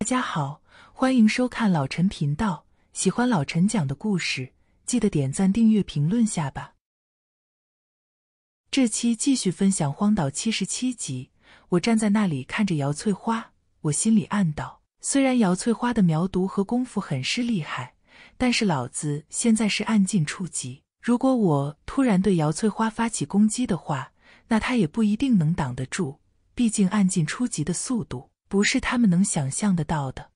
大家好，欢迎收看老陈频道。喜欢老陈讲的故事，记得点赞、订阅、评论下吧。这期继续分享《荒岛》七十七集。我站在那里看着姚翠花，我心里暗道：虽然姚翠花的苗毒和功夫很是厉害，但是老子现在是暗劲初级。如果我突然对姚翠花发起攻击的话，那她也不一定能挡得住。毕竟暗劲初级的速度不是他们能想象得到的。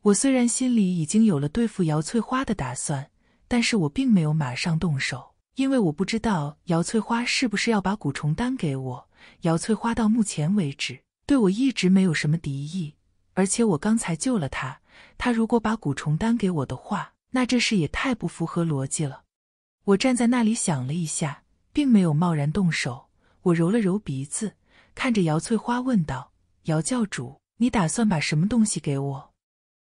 我虽然心里已经有了对付姚翠花的打算，但是我并没有马上动手，因为我不知道姚翠花是不是要把蛊虫丹给我。姚翠花到目前为止对我一直没有什么敌意，而且我刚才救了她，她如果把蛊虫丹给我的话，那这事也太不符合逻辑了。我站在那里想了一下，并没有贸然动手。我揉了揉鼻子，看着姚翠花问道：“姚教主，你打算把什么东西给我？”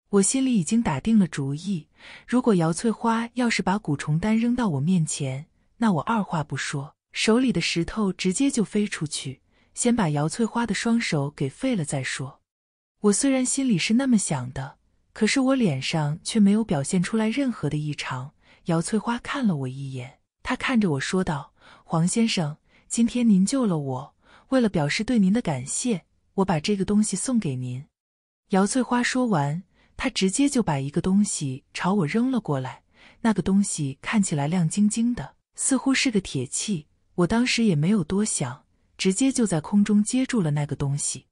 我心里已经打定了主意，如果姚翠花要是把蛊虫丹扔到我面前，那我二话不说，手里的石头直接就飞出去，先把姚翠花的双手给废了再说。我虽然心里是那么想的，可是我脸上却没有表现出来任何的异常。姚翠花看了我一眼，她看着我说道：“黄先生，今天您救了我，为了表示对您的感谢，我把这个东西送给您。”姚翠花说完。他直接就把一个东西朝我扔了过来，那个东西看起来亮晶晶的，似乎是个铁器。我当时也没有多想，直接就在空中接住了那个东西。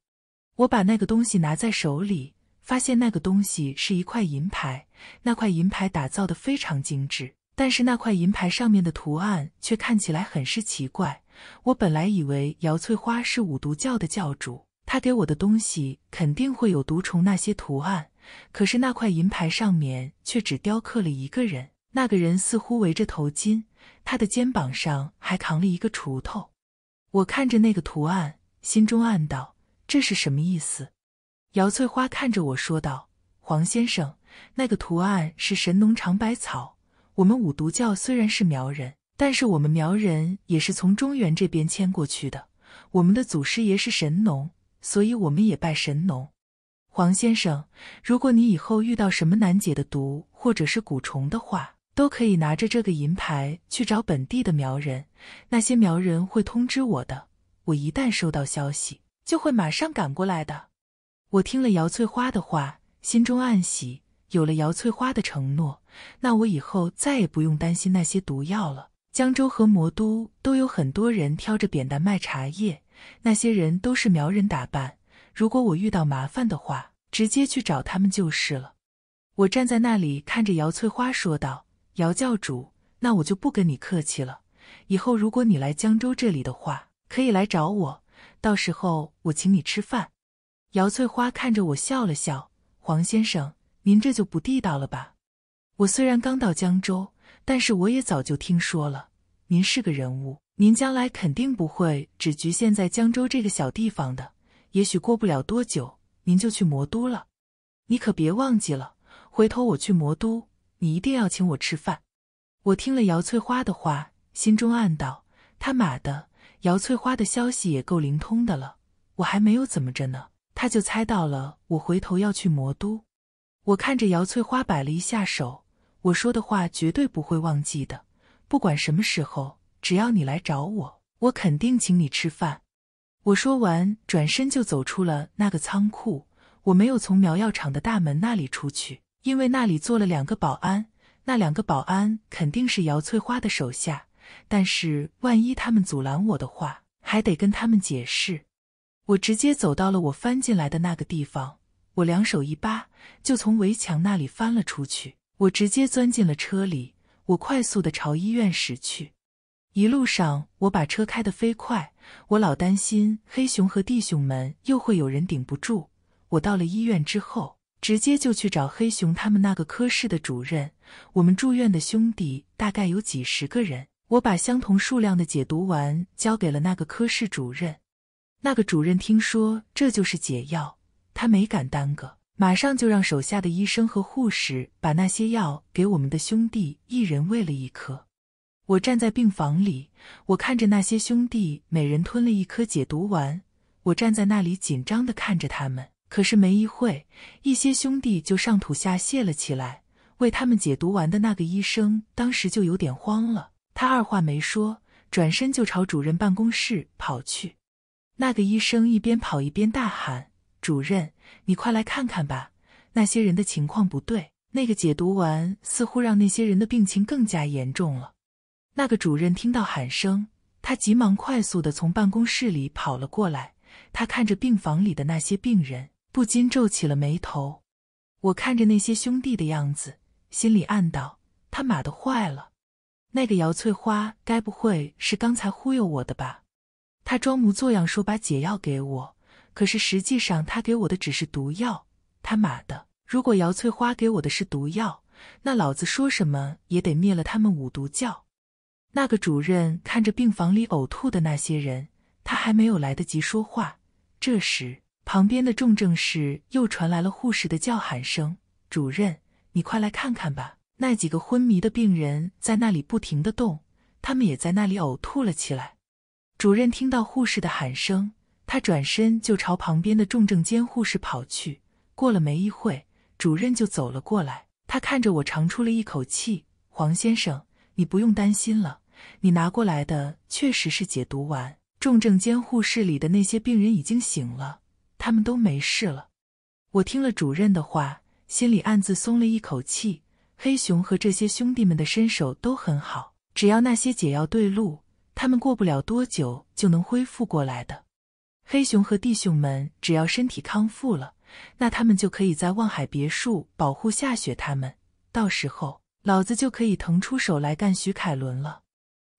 我把那个东西拿在手里，发现那个东西是一块银牌，那块银牌打造的非常精致，但是那块银牌上面的图案却看起来很是奇怪。我本来以为姚翠花是五毒教的教主，他给我的东西肯定会有毒虫那些图案。可是那块银牌上面却只雕刻了一个人，那个人似乎围着头巾，他的肩膀上还扛了一个锄头。我看着那个图案，心中暗道：这是什么意思？姚翠花看着我说道：“黄先生，那个图案是神农尝百草。我们五毒教虽然是苗人，但是我们苗人也是从中原这边迁过去的。我们的祖师爷是神农，所以我们也拜神农。”黄先生，如果你以后遇到什么难解的毒或者是蛊虫的话，都可以拿着这个银牌去找本地的苗人，那些苗人会通知我的。我一旦收到消息，就会马上赶过来的。我听了姚翠花的话，心中暗喜，有了姚翠花的承诺，那我以后再也不用担心那些毒药了。江州和魔都都有很多人挑着扁担卖茶叶，那些人都是苗人打扮。如果我遇到麻烦的话，直接去找他们就是了。我站在那里看着姚翠花说道：“姚教主，那我就不跟你客气了。以后如果你来江州这里的话，可以来找我，到时候我请你吃饭。”姚翠花看着我笑了笑：“黄先生，您这就不地道了吧？我虽然刚到江州，但是我也早就听说了，您是个人物，您将来肯定不会只局限在江州这个小地方的。”也许过不了多久，您就去魔都了。你可别忘记了，回头我去魔都，你一定要请我吃饭。我听了姚翠花的话，心中暗道：他妈的，姚翠花的消息也够灵通的了。我还没有怎么着呢，他就猜到了我回头要去魔都。我看着姚翠花摆了一下手，我说的话绝对不会忘记的。不管什么时候，只要你来找我，我肯定请你吃饭。我说完，转身就走出了那个仓库。我没有从苗药厂的大门那里出去，因为那里坐了两个保安。那两个保安肯定是姚翠花的手下，但是万一他们阻拦我的话，还得跟他们解释。我直接走到了我翻进来的那个地方，我两手一扒，就从围墙那里翻了出去。我直接钻进了车里，我快速的朝医院驶去。一路上，我把车开得飞快，我老担心黑熊和弟兄们又会有人顶不住。我到了医院之后，直接就去找黑熊他们那个科室的主任。我们住院的兄弟大概有几十个人，我把相同数量的解毒丸交给了那个科室主任。那个主任听说这就是解药，他没敢耽搁，马上就让手下的医生和护士把那些药给我们的兄弟一人喂了一颗。我站在病房里，我看着那些兄弟每人吞了一颗解毒丸，我站在那里紧张的看着他们。可是没一会，一些兄弟就上吐下泻了起来。为他们解毒丸的那个医生当时就有点慌了，他二话没说，转身就朝主任办公室跑去。那个医生一边跑一边大喊：“主任，你快来看看吧，那些人的情况不对，那个解毒丸似乎让那些人的病情更加严重了。”那个主任听到喊声，他急忙快速的从办公室里跑了过来，他看着病房里的那些病人。不禁皱起了眉头，我看着那些兄弟的样子，心里暗道：他妈的坏了！那个姚翠花该不会是刚才忽悠我的吧？他装模作样说把解药给我，可是实际上他给我的只是毒药。他妈的！如果姚翠花给我的是毒药，那老子说什么也得灭了他们五毒教。那个主任看着病房里呕吐的那些人，他还没有来得及说话，这时。旁边的重症室又传来了护士的叫喊声：“主任，你快来看看吧！那几个昏迷的病人在那里不停的动，他们也在那里呕吐了起来。”主任听到护士的喊声，他转身就朝旁边的重症监护室跑去。过了没一会，主任就走了过来，他看着我长出了一口气：“黄先生，你不用担心了，你拿过来的确实是解毒丸。重症监护室里的那些病人已经醒了。”他们都没事了。我听了主任的话，心里暗自松了一口气。黑熊和这些兄弟们的身手都很好，只要那些解药对路，他们过不了多久就能恢复过来的。黑熊和弟兄们只要身体康复了，那他们就可以在望海别墅保护夏雪他们。到时候，老子就可以腾出手来干徐凯伦了。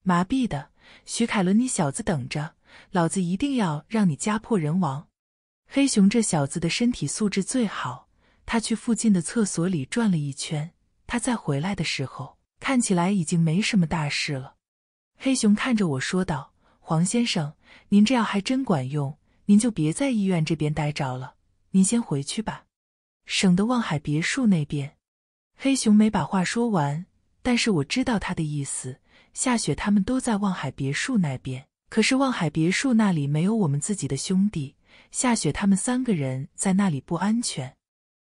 麻痹的徐凯伦，你小子等着，老子一定要让你家破人亡！黑熊这小子的身体素质最好，他去附近的厕所里转了一圈。他再回来的时候，看起来已经没什么大事了。黑熊看着我说道：“黄先生，您这药还真管用，您就别在医院这边待着了，您先回去吧，省得望海别墅那边。”黑熊没把话说完，但是我知道他的意思。夏雪他们都在望海别墅那边，可是望海别墅那里没有我们自己的兄弟。夏雪他们三个人在那里不安全。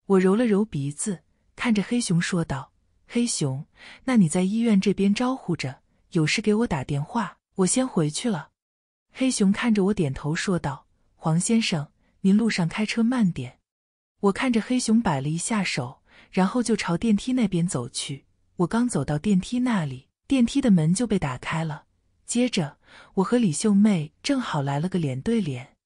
我揉了揉鼻子，看着黑熊说道：“黑熊，那你在医院这边招呼着，有事给我打电话。我先回去了。”黑熊看着我点头说道：“黄先生，您路上开车慢点。”我看着黑熊摆了一下手，然后就朝电梯那边走去。我刚走到电梯那里，电梯的门就被打开了。接着，我和李秀妹正好来了个脸对脸。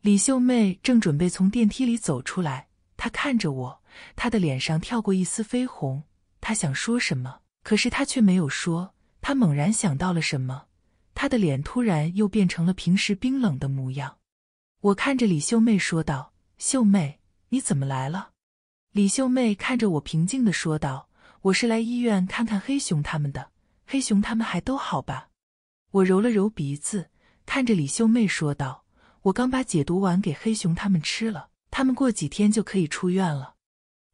李秀妹正准备从电梯里走出来，她看着我，她的脸上跳过一丝绯红。她想说什么，可是她却没有说。她猛然想到了什么，她的脸突然又变成了平时冰冷的模样。我看着李秀妹说道：“秀妹，你怎么来了？”李秀妹看着我，平静的说道：“我是来医院看看黑熊他们的。黑熊他们还都好吧？”我揉了揉鼻子，看着李秀妹说道。我刚把解毒丸给黑熊他们吃了，他们过几天就可以出院了。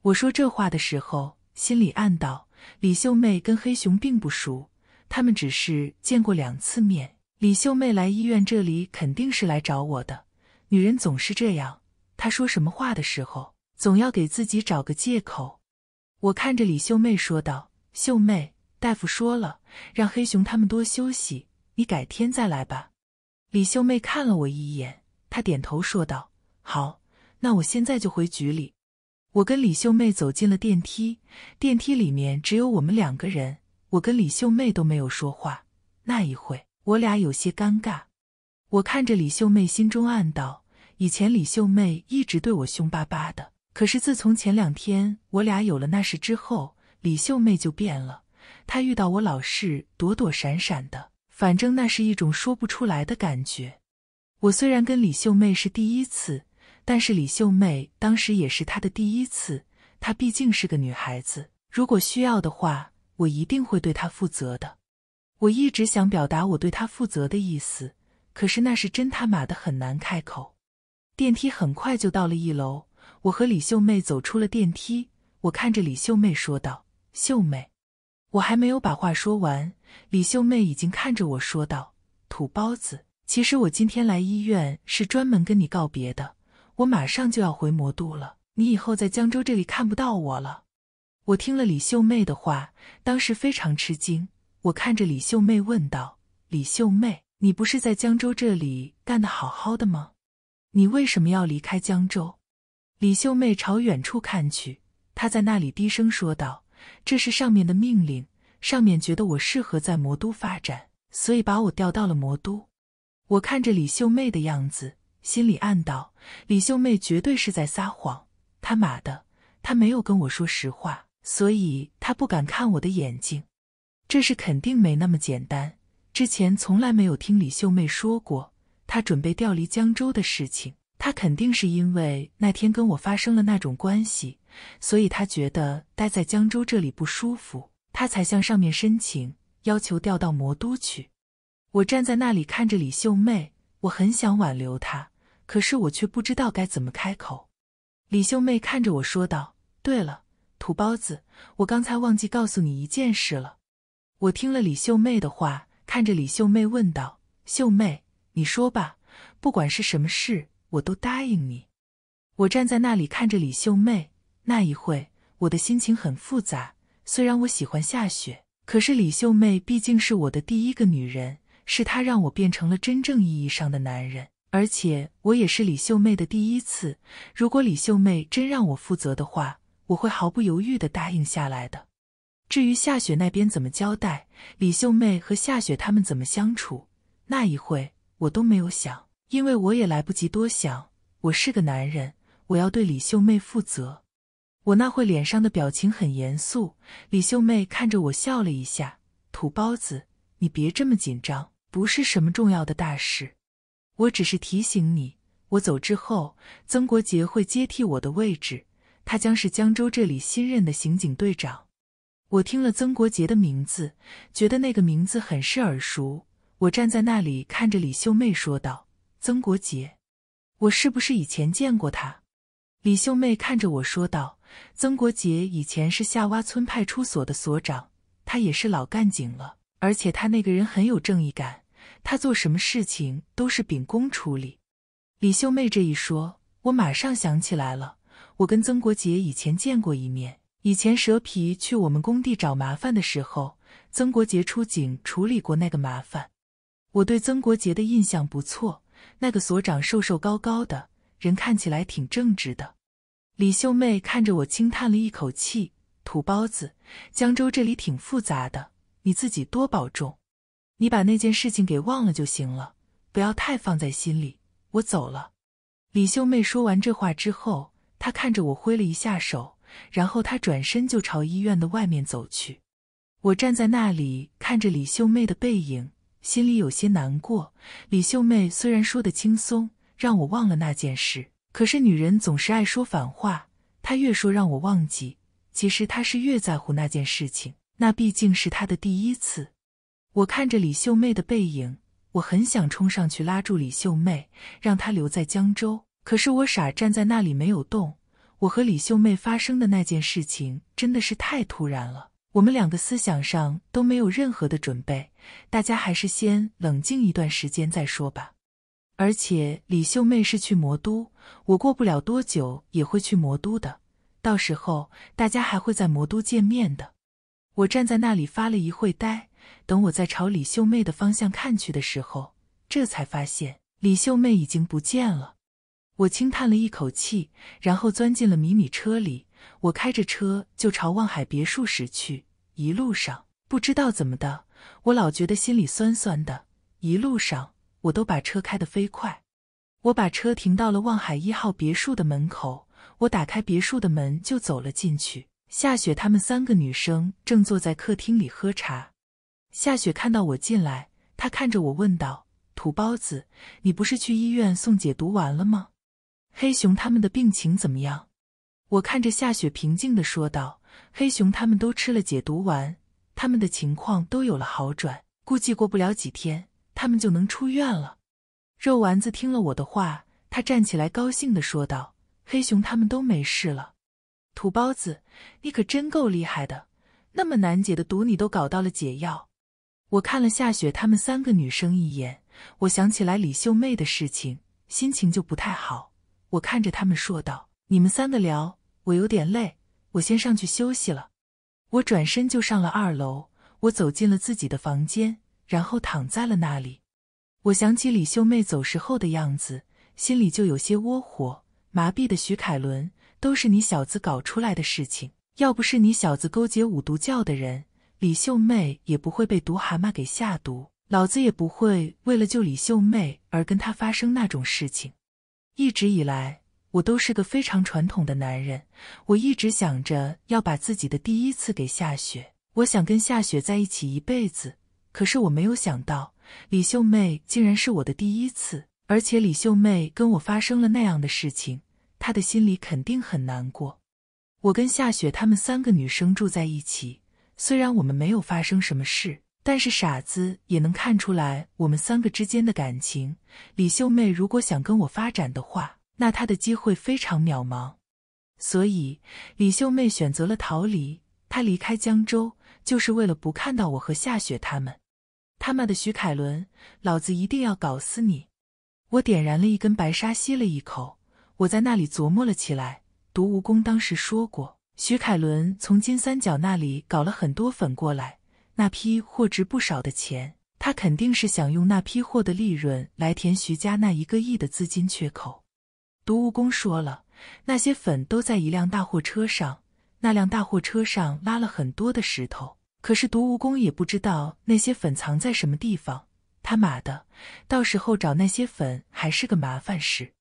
我说这话的时候，心里暗道：李秀妹跟黑熊并不熟，他们只是见过两次面。李秀妹来医院这里肯定是来找我的。女人总是这样，她说什么话的时候，总要给自己找个借口。我看着李秀妹说道：“秀妹，大夫说了，让黑熊他们多休息，你改天再来吧。”李秀妹看了我一眼，她点头说道：“好，那我现在就回局里。”我跟李秀妹走进了电梯，电梯里面只有我们两个人，我跟李秀妹都没有说话。那一会，我俩有些尴尬。我看着李秀妹，心中暗道：以前李秀妹一直对我凶巴巴的，可是自从前两天我俩有了那事之后，李秀妹就变了。她遇到我老是躲躲闪闪的。反正那是一种说不出来的感觉。我虽然跟李秀妹是第一次，但是李秀妹当时也是她的第一次。她毕竟是个女孩子，如果需要的话，我一定会对她负责的。我一直想表达我对她负责的意思，可是那是真他妈的很难开口。电梯很快就到了一楼，我和李秀妹走出了电梯。我看着李秀妹说道：“秀妹。”我还没有把话说完，李秀妹已经看着我说道：“土包子，其实我今天来医院是专门跟你告别的。我马上就要回魔都了，你以后在江州这里看不到我了。”我听了李秀妹的话，当时非常吃惊。我看着李秀妹问道：“李秀妹，你不是在江州这里干得好好的吗？你为什么要离开江州？”李秀妹朝远处看去，她在那里低声说道：“这是上面的命令，上面觉得我适合在魔都发展，所以把我调到了魔都。”我看着李秀妹的样子，心里暗道：李秀妹绝对是在撒谎。他妈的，她没有跟我说实话，所以她不敢看我的眼睛。这事肯定没那么简单，之前从来没有听李秀妹说过她准备调离江州的事情。她肯定是因为那天跟我发生了那种关系，所以他觉得待在江州这里不舒服，他才向上面申请要求调到魔都去。我站在那里看着李秀妹，我很想挽留她，可是我却不知道该怎么开口。李秀妹看着我说道：“对了，土包子，我刚才忘记告诉你一件事了。”我听了李秀妹的话，看着李秀妹问道：“秀妹，你说吧，不管是什么事。”我都答应你。我站在那里看着李秀妹，那一会我的心情很复杂。虽然我喜欢夏雪，可是李秀妹毕竟是我的第一个女人，是她让我变成了真正意义上的男人，而且我也是李秀妹的第一次。如果李秀妹真让我负责的话，我会毫不犹豫的答应下来的。至于夏雪那边怎么交代，李秀妹和夏雪他们怎么相处，那一会我都没有想。因为我也来不及多想，我是个男人，我要对李秀妹负责。我那会脸上的表情很严肃。李秀妹看着我笑了一下：“土包子，你别这么紧张，不是什么重要的大事。我只是提醒你，我走之后，曾国杰会接替我的位置，他将是江州这里新任的刑警队长。”我听了曾国杰的名字，觉得那个名字很是耳熟。我站在那里看着李秀妹说道。曾国杰，我是不是以前见过他？李秀妹看着我说道：“曾国杰以前是下洼村派出所的所长，他也是老干警了，而且他那个人很有正义感，他做什么事情都是秉公处理。”李秀妹这一说，我马上想起来了，我跟曾国杰以前见过一面。以前蛇皮去我们工地找麻烦的时候，曾国杰出警处理过那个麻烦。我对曾国杰的印象不错。那个所长瘦瘦高高的，人看起来挺正直的。李秀妹看着我，轻叹了一口气：“土包子，江州这里挺复杂的，你自己多保重。你把那件事情给忘了就行了，不要太放在心里。我走了。”李秀妹说完这话之后，她看着我挥了一下手，然后她转身就朝医院的外面走去。我站在那里看着李秀妹的背影。心里有些难过。李秀妹虽然说的轻松，让我忘了那件事，可是女人总是爱说反话。她越说让我忘记，其实她是越在乎那件事情。那毕竟是她的第一次。我看着李秀妹的背影，我很想冲上去拉住李秀妹，让她留在江州。可是我傻站在那里没有动。我和李秀妹发生的那件事情真的是太突然了。我们两个思想上都没有任何的准备，大家还是先冷静一段时间再说吧。而且李秀妹是去魔都，我过不了多久也会去魔都的，到时候大家还会在魔都见面的。我站在那里发了一会呆，等我再朝李秀妹的方向看去的时候，这才发现李秀妹已经不见了。我轻叹了一口气，然后钻进了迷你车里。我开着车就朝望海别墅驶去，一路上不知道怎么的，我老觉得心里酸酸的。一路上我都把车开得飞快。我把车停到了望海一号别墅的门口，我打开别墅的门就走了进去。夏雪她们三个女生正坐在客厅里喝茶。夏雪看到我进来，她看着我问道：“土包子，你不是去医院送解毒丸了吗？黑熊他们的病情怎么样？”我看着夏雪，平静的说道：“黑熊他们都吃了解毒丸，他们的情况都有了好转，估计过不了几天，他们就能出院了。”肉丸子听了我的话，他站起来，高兴的说道：“黑熊他们都没事了。土包子，你可真够厉害的，那么难解的毒，你都搞到了解药。”我看了夏雪他们三个女生一眼，我想起来李秀妹的事情，心情就不太好。我看着他们说道：“你们三个聊，我有点累，我先上去休息了。”我转身就上了二楼，我走进了自己的房间，然后躺在了那里。我想起李秀妹走时候的样子，心里就有些窝火。麻痹的徐凯伦，都是你小子搞出来的事情。要不是你小子勾结五毒教的人，李秀妹也不会被毒蛤蟆给下毒，老子也不会为了救李秀妹而跟他发生那种事情。一直以来，我都是个非常传统的男人，我一直想着要把自己的第一次给夏雪，我想跟夏雪在一起一辈子。可是我没有想到，李秀妹竟然是我的第一次，而且李秀妹跟我发生了那样的事情，她的心里肯定很难过。我跟夏雪她们三个女生住在一起，虽然我们没有发生什么事，但是傻子也能看出来我们三个之间的感情。李秀妹如果想跟我发展的话，那她的机会非常渺茫。所以李秀妹选择了逃离，她离开江州就是为了不看到我和夏雪他们。他妈的徐凯伦，老子一定要搞死你！我点燃了一根白沙，吸了一口，我在那里琢磨了起来。毒蜈蚣当时说过，徐凯伦从金三角那里搞了很多粉过来，那批货值不少的钱，他肯定是想用那批货的利润来填徐家那一个亿的资金缺口。毒蜈蚣说了，那些粉都在一辆大货车上，那辆大货车上拉了很多的石头，可是毒蜈蚣也不知道那些粉藏在什么地方。他妈的，到时候找那些粉还是个麻烦事。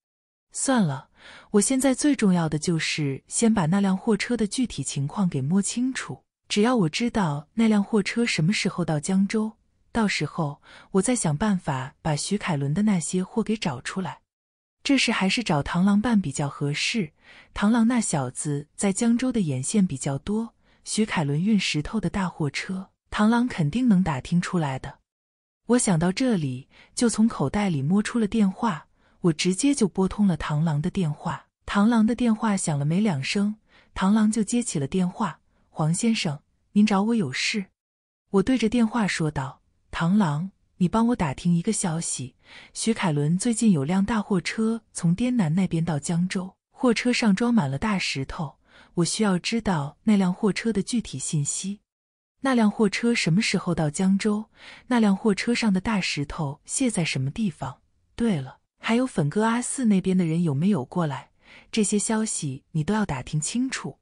算了。我现在最重要的就是先把那辆货车的具体情况给摸清楚。只要我知道那辆货车什么时候到江州，到时候我再想办法把徐凯伦的那些货给找出来。这事还是找螳螂办比较合适。螳螂那小子在江州的眼线比较多，徐凯伦运石头的大货车，螳螂肯定能打听出来的。我想到这里，就从口袋里摸出了电话。我直接就拨通了螳螂的电话，螳螂的电话响了没两声，螳螂就接起了电话。黄先生，您找我有事？我对着电话说道：“螳螂，你帮我打听一个消息，徐凯伦最近有辆大货车从滇南那边到江州，货车上装满了大石头，我需要知道那辆货车的具体信息。那辆货车什么时候到江州？那辆货车上的大石头卸在什么地方？对了。”还有粉哥阿四那边的人有没有过来？这些消息你都要打听清楚。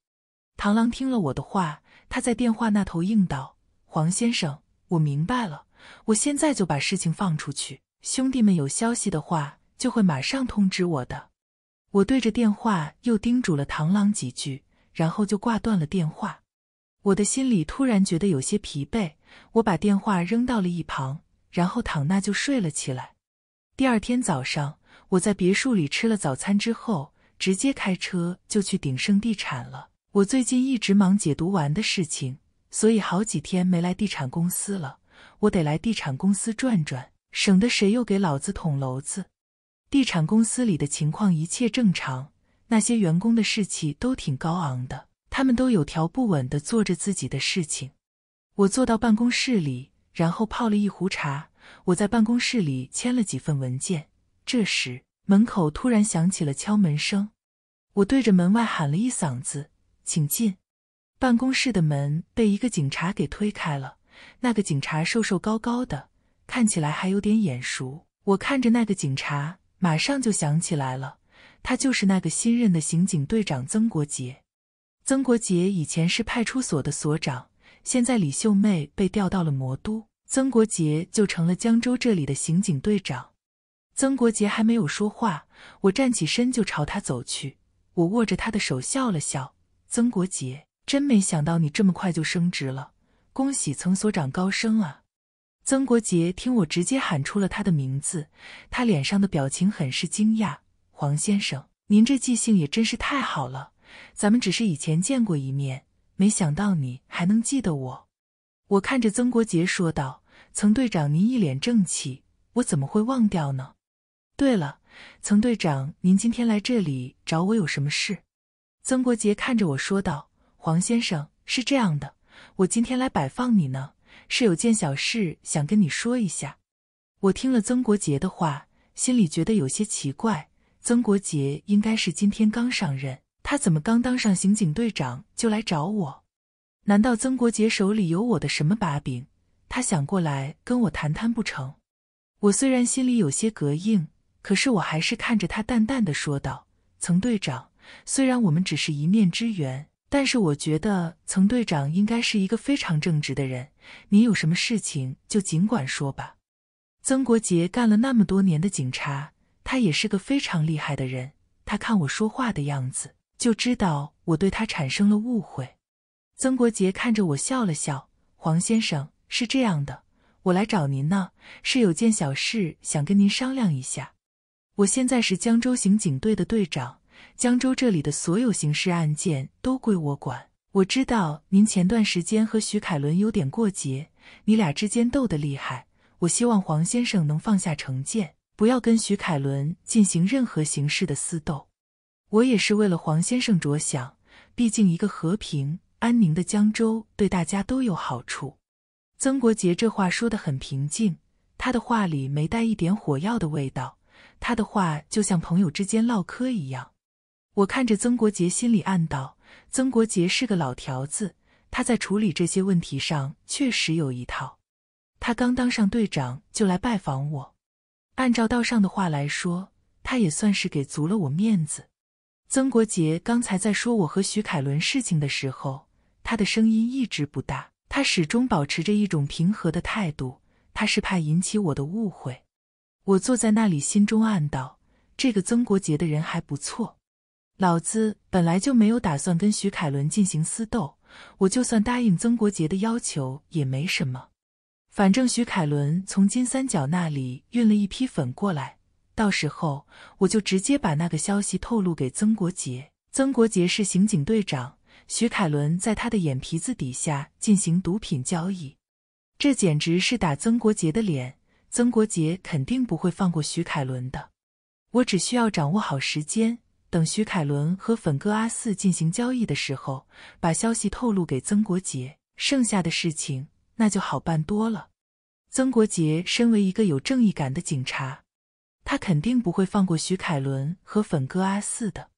螳螂听了我的话，他在电话那头应道：“黄先生，我明白了，我现在就把事情放出去，兄弟们有消息的话就会马上通知我的。”我对着电话又叮嘱了螳螂几句，然后就挂断了电话。我的心里突然觉得有些疲惫，我把电话扔到了一旁，然后躺那就睡了起来。第二天早上，我在别墅里吃了早餐之后，直接开车就去鼎盛地产了。我最近一直忙解读完的事情，所以好几天没来地产公司了。我得来地产公司转转，省得谁又给老子捅娄子。地产公司里的情况一切正常，那些员工的士气都挺高昂的，他们都有条不紊地做着自己的事情。我坐到办公室里，然后泡了一壶茶。我在办公室里签了几份文件，这时门口突然响起了敲门声，我对着门外喊了一嗓子：“请进。”办公室的门被一个警察给推开了。那个警察瘦瘦高高的，看起来还有点眼熟。我看着那个警察，马上就想起来了，他就是那个新任的刑警队长曾国杰。曾国杰以前是派出所的所长，现在李秀妹被调到了魔都。曾国杰就成了江州这里的刑警队长。曾国杰还没有说话，我站起身就朝他走去。我握着他的手笑了笑：“曾国杰，真没想到你这么快就升职了，恭喜曾所长高升啊！”曾国杰听我直接喊出了他的名字，他脸上的表情很是惊讶：“黄先生，您这记性也真是太好了，咱们只是以前见过一面，没想到你还能记得我。”我看着曾国杰说道。曾队长，您一脸正气，我怎么会忘掉呢？对了，曾队长，您今天来这里找我有什么事？曾国杰看着我说道：“黄先生，是这样的，我今天来摆放你呢，是有件小事想跟你说一下。”我听了曾国杰的话，心里觉得有些奇怪。曾国杰应该是今天刚上任，他怎么刚当上刑警队长就来找我？难道曾国杰手里有我的什么把柄？他想过来跟我谈谈不成？我虽然心里有些膈应，可是我还是看着他淡淡的说道：“曾队长，虽然我们只是一面之缘，但是我觉得曾队长应该是一个非常正直的人。您有什么事情就尽管说吧。”曾国杰干了那么多年的警察。他也是个非常厉害的人，他看我说话的样子，就知道我对他产生了误会。曾国杰看着我笑了笑：“黄先生，是这样的，我来找您呢，是有件小事想跟您商量一下。我现在是江州刑警队的队长，江州这里的所有刑事案件都归我管。我知道您前段时间和徐凯伦有点过节，你俩之间斗得厉害，我希望黄先生能放下成见。”不要跟徐凯伦进行任何形式的私斗，我也是为了黄先生着想。毕竟一个和平安宁的江州对大家都有好处。曾国杰这话说得很平静，他的话里没带一点火药的味道，他的话就像朋友之间唠嗑一样。我看着曾国杰，心里暗道：曾国杰是个老条子，他在处理这些问题上确实有一套。他刚当上队长就来拜访我。按照道上的话来说，他也算是给足了我面子。曾国杰刚才在说我和徐凯伦事情的时候，他的声音一直不大，他始终保持着一种平和的态度。他是怕引起我的误会。我坐在那里，心中暗道：这个曾国杰的人还不错。老子本来就没有打算跟徐凯伦进行私斗，我就算答应曾国杰的要求也没什么。反正徐凯伦从金三角那里运了一批粉过来，到时候我就直接把那个消息透露给曾国杰。曾国杰是刑警队长，徐凯伦在他的眼皮子底下进行毒品交易，这简直是打曾国杰的脸。曾国杰肯定不会放过徐凯伦的。我只需要掌握好时间，等徐凯伦和粉哥阿四进行交易的时候，把消息透露给曾国杰，剩下的事情。那就好办多了。曾国杰身为一个有正义感的警察，他肯定不会放过徐凯伦和粉哥阿四的。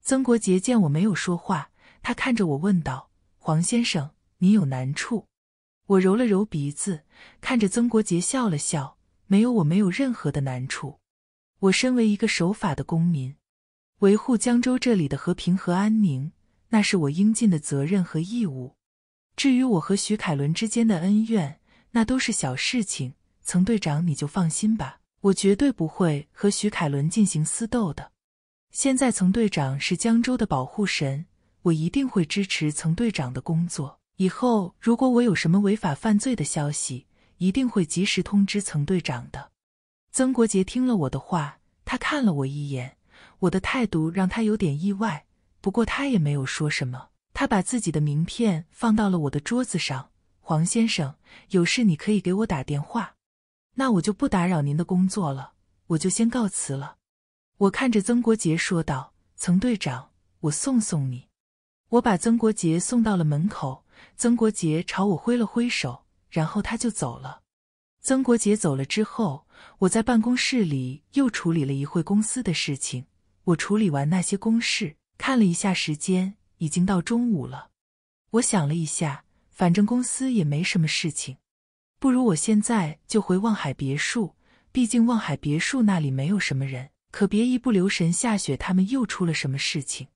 曾国杰见我没有说话，他看着我问道：“黄先生，你有难处？”我揉了揉鼻子，看着曾国杰笑了笑：“没有，我没有任何的难处。我身为一个守法的公民，维护江州这里的和平和安宁，那是我应尽的责任和义务。”至于我和徐凯伦之间的恩怨，那都是小事情。曾队长，你就放心吧，我绝对不会和徐凯伦进行私斗的。现在曾队长是江州的保护神，我一定会支持曾队长的工作。以后如果我有什么违法犯罪的消息，一定会及时通知曾队长的。曾国杰听了我的话，他看了我一眼，我的态度让他有点意外，不过他也没有说什么。他把自己的名片放到了我的桌子上。黄先生，有事你可以给我打电话。那我就不打扰您的工作了，我就先告辞了。我看着曾国杰说道：“曾队长，我送送你。”我把曾国杰送到了门口，曾国杰朝我挥了挥手，然后他就走了。曾国杰走了之后，我在办公室里又处理了一会公司的事情。我处理完那些公事，看了一下时间。已经到中午了，我想了一下，反正公司也没什么事情，不如我现在就回望海别墅。毕竟望海别墅那里没有什么人，可别一不留神夏雪他们又出了什么事情。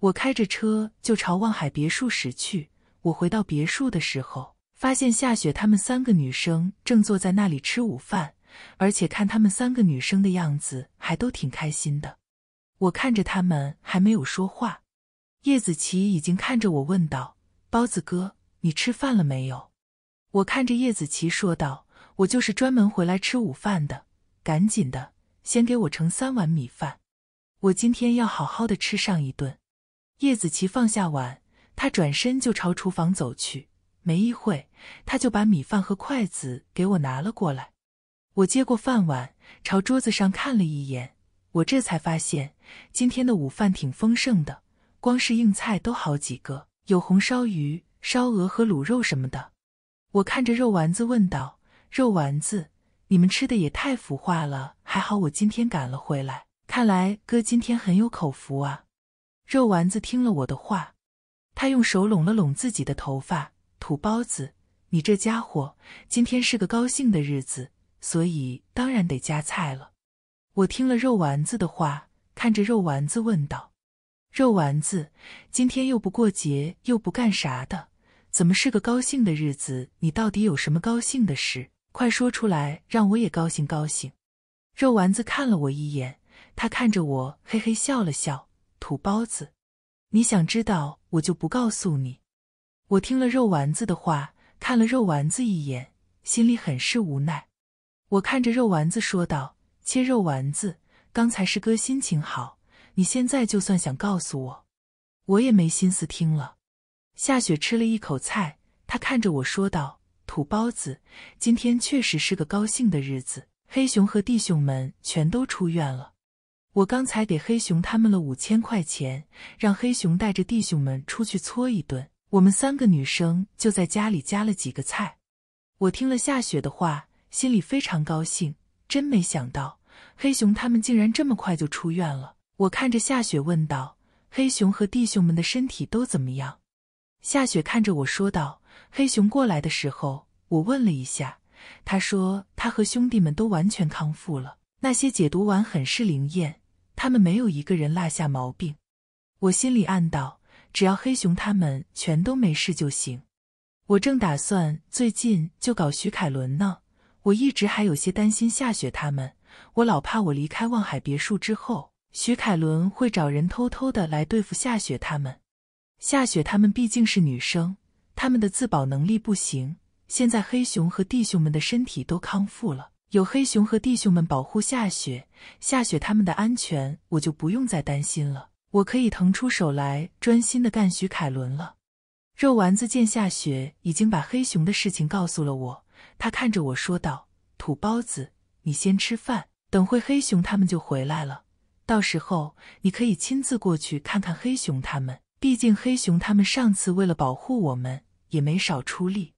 我开着车就朝望海别墅驶去。我回到别墅的时候，发现夏雪他们三个女生正坐在那里吃午饭，而且看他们三个女生的样子还都挺开心的。我看着他们还没有说话。叶子琪已经看着我问道：“包子哥，你吃饭了没有？”我看着叶子琪说道：“我就是专门回来吃午饭的，赶紧的，先给我盛三碗米饭，我今天要好好的吃上一顿。”叶子琪放下碗，他转身就朝厨房走去，没一会，他就把米饭和筷子给我拿了过来。我接过饭碗，朝桌子上看了一眼，我这才发现今天的午饭挺丰盛的。光是硬菜都好几个，有红烧鱼、烧鹅和卤肉什么的。我看着肉丸子问道：“肉丸子，你们吃的也太腐化了。还好我今天赶了回来，看来哥今天很有口福啊。肉丸子听了我的话，他用手拢了拢自己的头发。土包子，你这家伙，今天是个高兴的日子，所以当然得加菜了。我听了肉丸子的话，看着肉丸子问道：“肉丸子，今天又不过节，又不干啥的，怎么是个高兴的日子？你到底有什么高兴的事？快说出来，让我也高兴高兴。”肉丸子看了我一眼，他看着我，嘿嘿笑了笑。土包子，你想知道，我就不告诉你。我听了肉丸子的话，看了肉丸子一眼，心里很是无奈。我看着肉丸子说道：“切肉丸子，刚才是哥心情好，你现在就算想告诉我，我也没心思听了。”夏雪吃了一口菜，她看着我说道：“土包子，今天确实是个高兴的日子，黑熊和弟兄们全都出院了。我刚才给黑熊他们了五千块钱，让黑熊带着弟兄们出去搓一顿。”我们三个女生就在家里加了几个菜。我听了夏雪的话，心里非常高兴。真没想到，黑熊他们竟然这么快就出院了。我看着夏雪问道：“黑熊和弟兄们的身体都怎么样？”夏雪看着我说道：“黑熊过来的时候，我问了一下，他说他和兄弟们都完全康复了。那些解毒丸很是灵验，他们没有一个人落下毛病。”我心里暗道。只要黑熊他们全都没事就行。我正打算最近就搞徐凯伦呢，我一直还有些担心夏雪他们，我老怕我离开望海别墅之后，徐凯伦会找人偷偷的来对付夏雪他们。夏雪他们毕竟是女生，他们的自保能力不行。现在黑熊和弟兄们的身体都康复了，有黑熊和弟兄们保护夏雪，夏雪他们的安全，我就不用再担心了。我可以腾出手来，专心的干徐凯伦了。肉丸子见夏雪已经把黑熊的事情告诉了我，他看着我说道：“土包子，你先吃饭，等会黑熊他们就回来了，到时候你可以亲自过去看看黑熊他们。毕竟黑熊他们上次为了保护我们，也没少出力。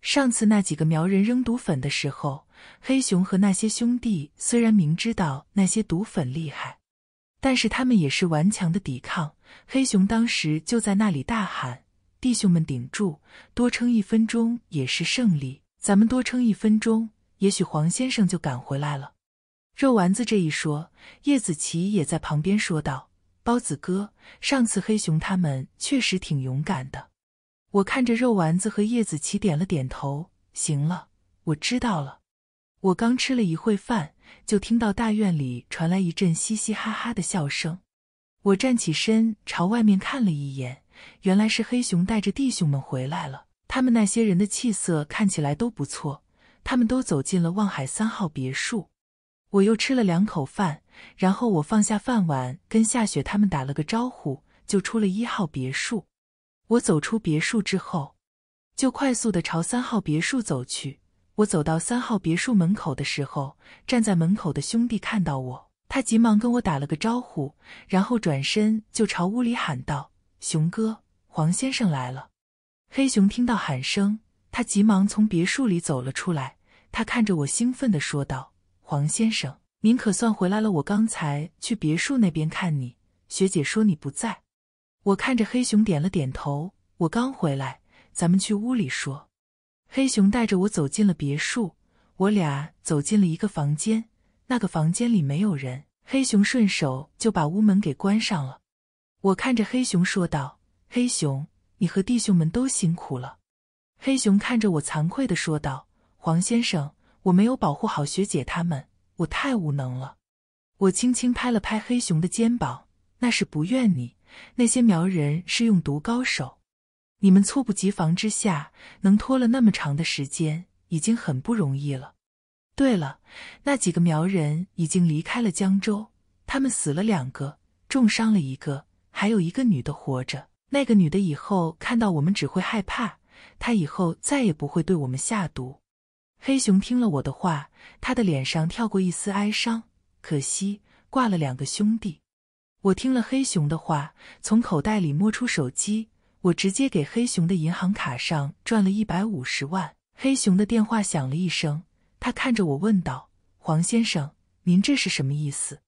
上次那几个苗人扔毒粉的时候，黑熊和那些兄弟虽然明知道那些毒粉厉害。”但是他们也是顽强的抵抗。黑熊当时就在那里大喊：“弟兄们，顶住！多撑一分钟也是胜利。咱们多撑一分钟，也许黄先生就赶回来了。”肉丸子这一说，叶子琪也在旁边说道：“包子哥，上次黑熊他们确实挺勇敢的。”我看着肉丸子和叶子琪点了点头：“行了，我知道了。”我刚吃了一会饭。就听到大院里传来一阵嘻嘻哈哈的笑声，我站起身朝外面看了一眼，原来是黑熊带着弟兄们回来了。他们那些人的气色看起来都不错，他们都走进了望海三号别墅。我又吃了两口饭，然后我放下饭碗，跟夏雪他们打了个招呼，就出了一号别墅。我走出别墅之后，就快速的朝三号别墅走去。我走到三号别墅门口的时候，站在门口的兄弟看到我，他急忙跟我打了个招呼，然后转身就朝屋里喊道：“熊哥，黄先生来了。”黑熊听到喊声，他急忙从别墅里走了出来，他看着我兴奋的说道：“黄先生，您可算回来了！我刚才去别墅那边看你，学姐说你不在。”我看着黑熊点了点头：“我刚回来，咱们去屋里说。”黑熊带着我走进了别墅，我俩走进了一个房间，那个房间里没有人。黑熊顺手就把屋门给关上了。我看着黑熊说道：“黑熊，你和弟兄们都辛苦了。”黑熊看着我，惭愧的说道：“黄先生，我没有保护好学姐他们，我太无能了。”我轻轻拍了拍黑熊的肩膀：“那是不怨你，那些苗人是用毒高手。”你们猝不及防之下能拖了那么长的时间，已经很不容易了。对了，那几个苗人已经离开了江州，他们死了两个，重伤了一个，还有一个女的活着。那个女的以后看到我们只会害怕，她以后再也不会对我们下毒。黑熊听了我的话，他的脸上跳过一丝哀伤，可惜挂了两个兄弟。我听了黑熊的话，从口袋里摸出手机。我直接给黑熊的银行卡上转了一百五十万。黑熊的电话响了一声，他看着我问道：“黄先生，您这是什么意思？”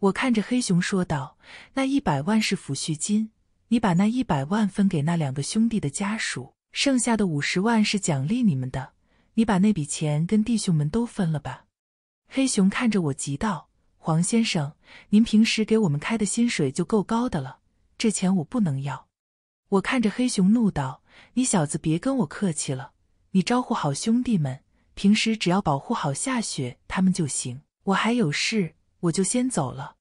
我看着黑熊说道：“那一百万是抚恤金，你把那一百万分给那两个兄弟的家属，剩下的五十万是奖励你们的。你把那笔钱跟弟兄们都分了吧。”黑熊看着我急道：“黄先生，您平时给我们开的薪水就够高的了，这钱我不能要。”我看着黑熊怒道：“你小子别跟我客气了，你招呼好兄弟们，平时只要保护好夏雪他们就行。我还有事。”我就先走了，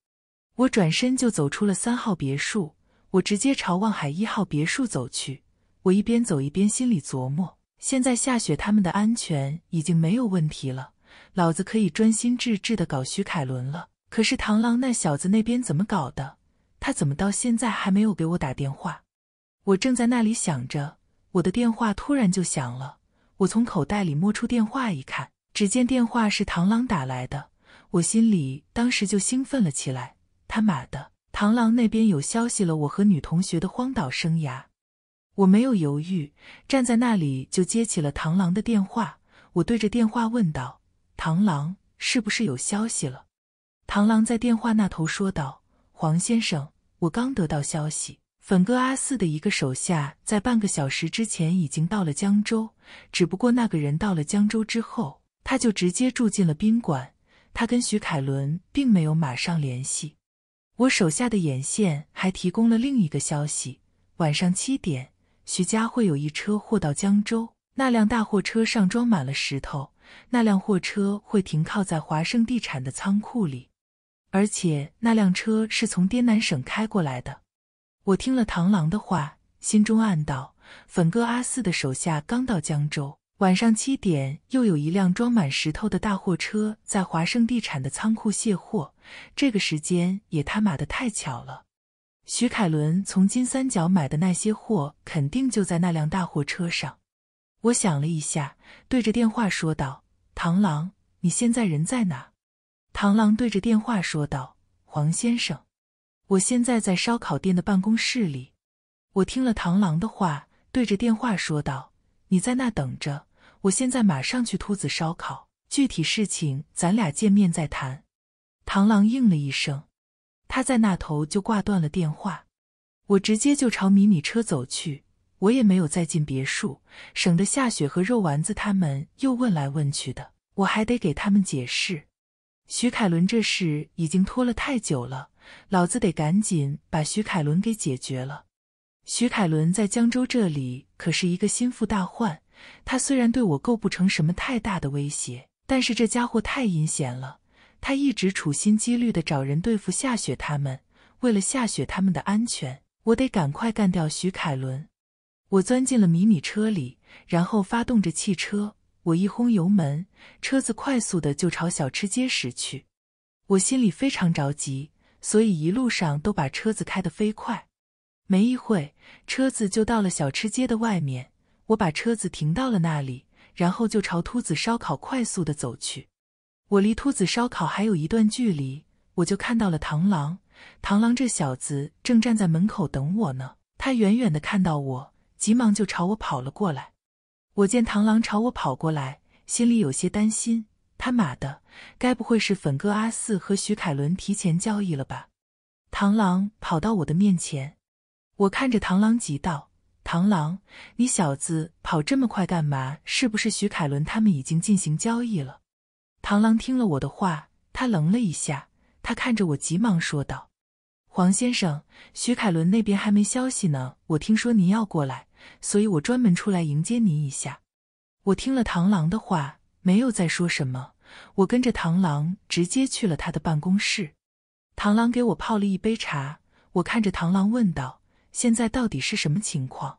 我转身就走出了三号别墅，我直接朝望海一号别墅走去。我一边走一边心里琢磨：现在夏雪他们的安全已经没有问题了，老子可以专心致志的搞徐凯伦了。可是螳螂那小子那边怎么搞的？他怎么到现在还没有给我打电话？我正在那里想着，我的电话突然就响了。我从口袋里摸出电话一看，只见电话是螳螂打来的。我心里当时就兴奋了起来。他妈的，螳螂那边有消息了！我和女同学的荒岛生涯，我没有犹豫，站在那里就接起了螳螂的电话。我对着电话问道：“螳螂，是不是有消息了？”螳螂在电话那头说道：“黄先生，我刚得到消息，粉哥阿四的一个手下在半个小时之前已经到了江州。只不过那个人到了江州之后，他就直接住进了宾馆。”他跟徐凯伦并没有马上联系。我手下的眼线还提供了另一个消息：晚上七点，徐家会有一车货到江州，那辆大货车上装满了石头，那辆货车会停靠在华盛地产的仓库里，而且那辆车是从滇南省开过来的。我听了螳螂的话，心中暗道：粉哥阿四的手下刚到江州。晚上七点，又有一辆装满石头的大货车在华盛地产的仓库卸货，这个时间也他妈的太巧了。徐凯伦从金三角买的那些货，肯定就在那辆大货车上。我想了一下，对着电话说道：“螳螂，你现在人在哪？”螳螂对着电话说道：“黄先生，我现在在烧烤店的办公室里。”我听了螳螂的话，对着电话说道：“你在那等着。”我现在马上去秃子烧烤，具体事情咱俩见面再谈。螳螂应了一声，他在那头就挂断了电话。我直接就朝迷你车走去，我也没有再进别墅，省得夏雪和肉丸子他们又问来问去的，我还得给他们解释。徐凯伦这事已经拖了太久了，老子得赶紧把徐凯伦给解决了。徐凯伦在江州这里可是一个心腹大患。他虽然对我构不成什么太大的威胁，但是这家伙太阴险了。他一直处心积虑的找人对付夏雪他们。为了夏雪他们的安全，我得赶快干掉徐凯伦。我钻进了迷你车里，然后发动着汽车。我一轰油门，车子快速的就朝小吃街驶去。我心里非常着急，所以一路上都把车子开得飞快。没一会，车子就到了小吃街的外面。我把车子停到了那里，然后就朝秃子烧烤快速的走去。我离秃子烧烤还有一段距离，我就看到了螳螂。螳螂这小子正站在门口等我呢。他远远的看到我，急忙就朝我跑了过来。我见螳螂朝我跑过来，心里有些担心。他妈的，该不会是粉哥阿四和徐凯伦提前交易了吧？螳螂跑到我的面前，我看着螳螂急道。螳螂，你小子跑这么快干嘛？是不是徐凯伦他们已经进行交易了？螳螂听了我的话，他愣了一下，他看着我，急忙说道：“黄先生，徐凯伦那边还没消息呢。我听说您要过来，所以我专门出来迎接您一下。”我听了螳螂的话，没有再说什么。我跟着螳螂直接去了他的办公室。螳螂给我泡了一杯茶，我看着螳螂问道：“现在到底是什么情况？”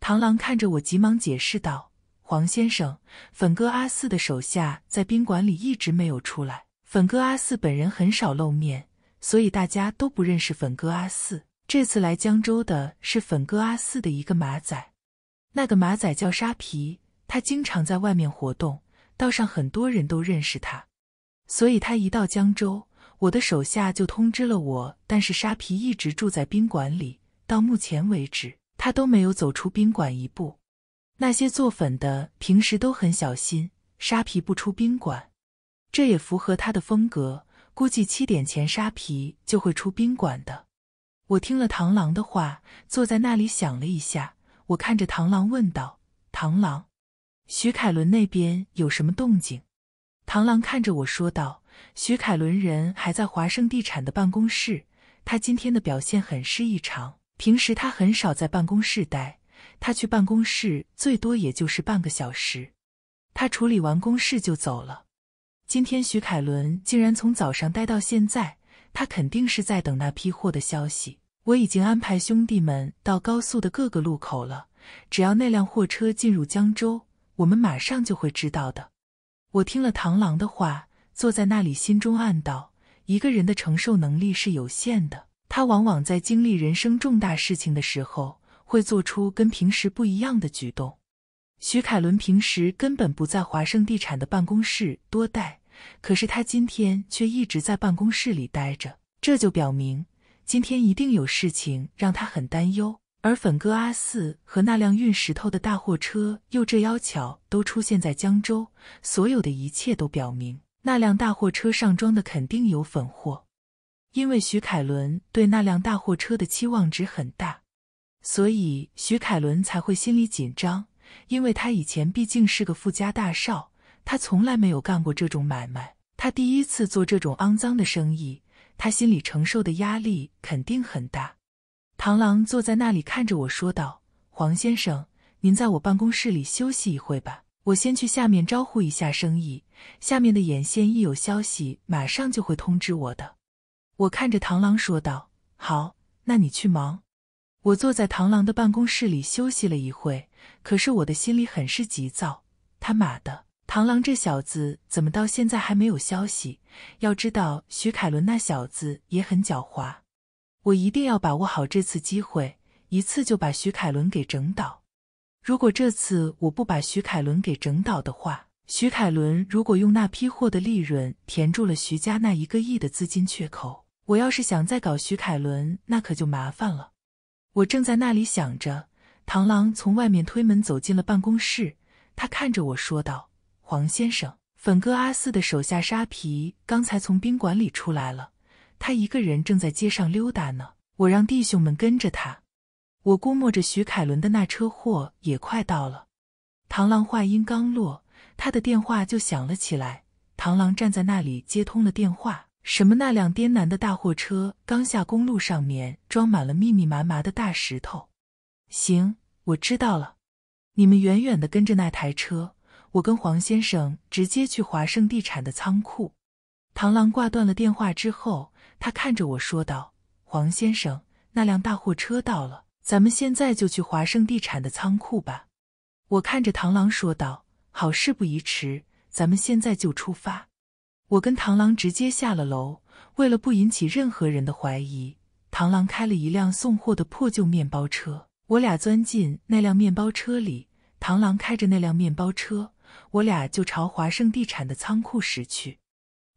螳螂看着我，急忙解释道：“黄先生，粉哥阿四的手下在宾馆里一直没有出来。粉哥阿四本人很少露面，所以大家都不认识粉哥阿四。这次来江州的是粉哥阿四的一个马仔，那个马仔叫沙皮，他经常在外面活动，道上很多人都认识他。所以他一到江州，我的手下就通知了我。但是沙皮一直住在宾馆里，到目前为止。”他都没有走出宾馆一步。那些做粉的平时都很小心，沙皮不出宾馆，这也符合他的风格。估计七点前沙皮就会出宾馆的。我听了螳螂的话，坐在那里想了一下。我看着螳螂问道：“螳螂，徐凯伦那边有什么动静？”螳螂看着我说道：“徐凯伦人还在华盛地产的办公室，他今天的表现很是异常。平时他很少在办公室待，他去办公室最多也就是半个小时。他处理完公事就走了。今天徐凯伦竟然从早上待到现在。”他肯定是在等那批货的消息。我已经安排兄弟们到高速的各个路口了，只要那辆货车进入江州，我们马上就会知道的。我听了螳螂的话，坐在那里，心中暗道：一个人的承受能力是有限的，他往往在经历人生重大事情的时候，会做出跟平时不一样的举动。徐凯伦平时根本不在华盛地产的办公室多待。可是他今天却一直在办公室里待着，这就表明今天一定有事情让他很担忧。而粉哥阿四和那辆运石头的大货车又这妖巧都出现在江州，所有的一切都表明那辆大货车上装的肯定有粉货。因为徐凯伦对那辆大货车的期望值很大，所以徐凯伦才会心里紧张，因为他以前毕竟是个富家大少。他从来没有干过这种买卖，他第一次做这种肮脏的生意，他心里承受的压力肯定很大。螳螂坐在那里看着我说道：“黄先生，您在我办公室里休息一会吧，我先去下面招呼一下生意。下面的眼线一有消息，马上就会通知我的。”我看着螳螂说道：“好，那你去忙。”我坐在螳螂的办公室里休息了一会，可是我的心里很是急躁。他妈的！螳螂这小子怎么到现在还没有消息？要知道，徐凯伦那小子也很狡猾。我一定要把握好这次机会，一次就把徐凯伦给整倒。如果这次我不把徐凯伦给整倒的话，徐凯伦如果用那批货的利润填住了徐家那一个亿的资金缺口，我要是想再搞徐凯伦，那可就麻烦了。我正在那里想着，螳螂从外面推门走进了办公室，他看着我说道。黄先生，粉哥阿四的手下沙皮刚才从宾馆里出来了，他一个人正在街上溜达呢。我让弟兄们跟着他。我估摸着徐凯伦的那车货也快到了。螳螂话音刚落，他的电话就响了起来。螳螂站在那里接通了电话。什么？那辆滇南的大货车刚下公路，上面装满了密密麻麻的大石头。行，我知道了。你们远远的跟着那台车。我跟黄先生直接去华盛地产的仓库。螳螂挂断了电话之后，他看着我说道：“黄先生，那辆大货车到了，咱们现在就去华盛地产的仓库吧。”我看着螳螂说道：“好，事不宜迟，咱们现在就出发。”我跟螳螂直接下了楼。为了不引起任何人的怀疑，螳螂开了一辆送货的破旧面包车。我俩钻进那辆面包车里，螳螂开着那辆面包车。我俩就朝华盛地产的仓库驶去，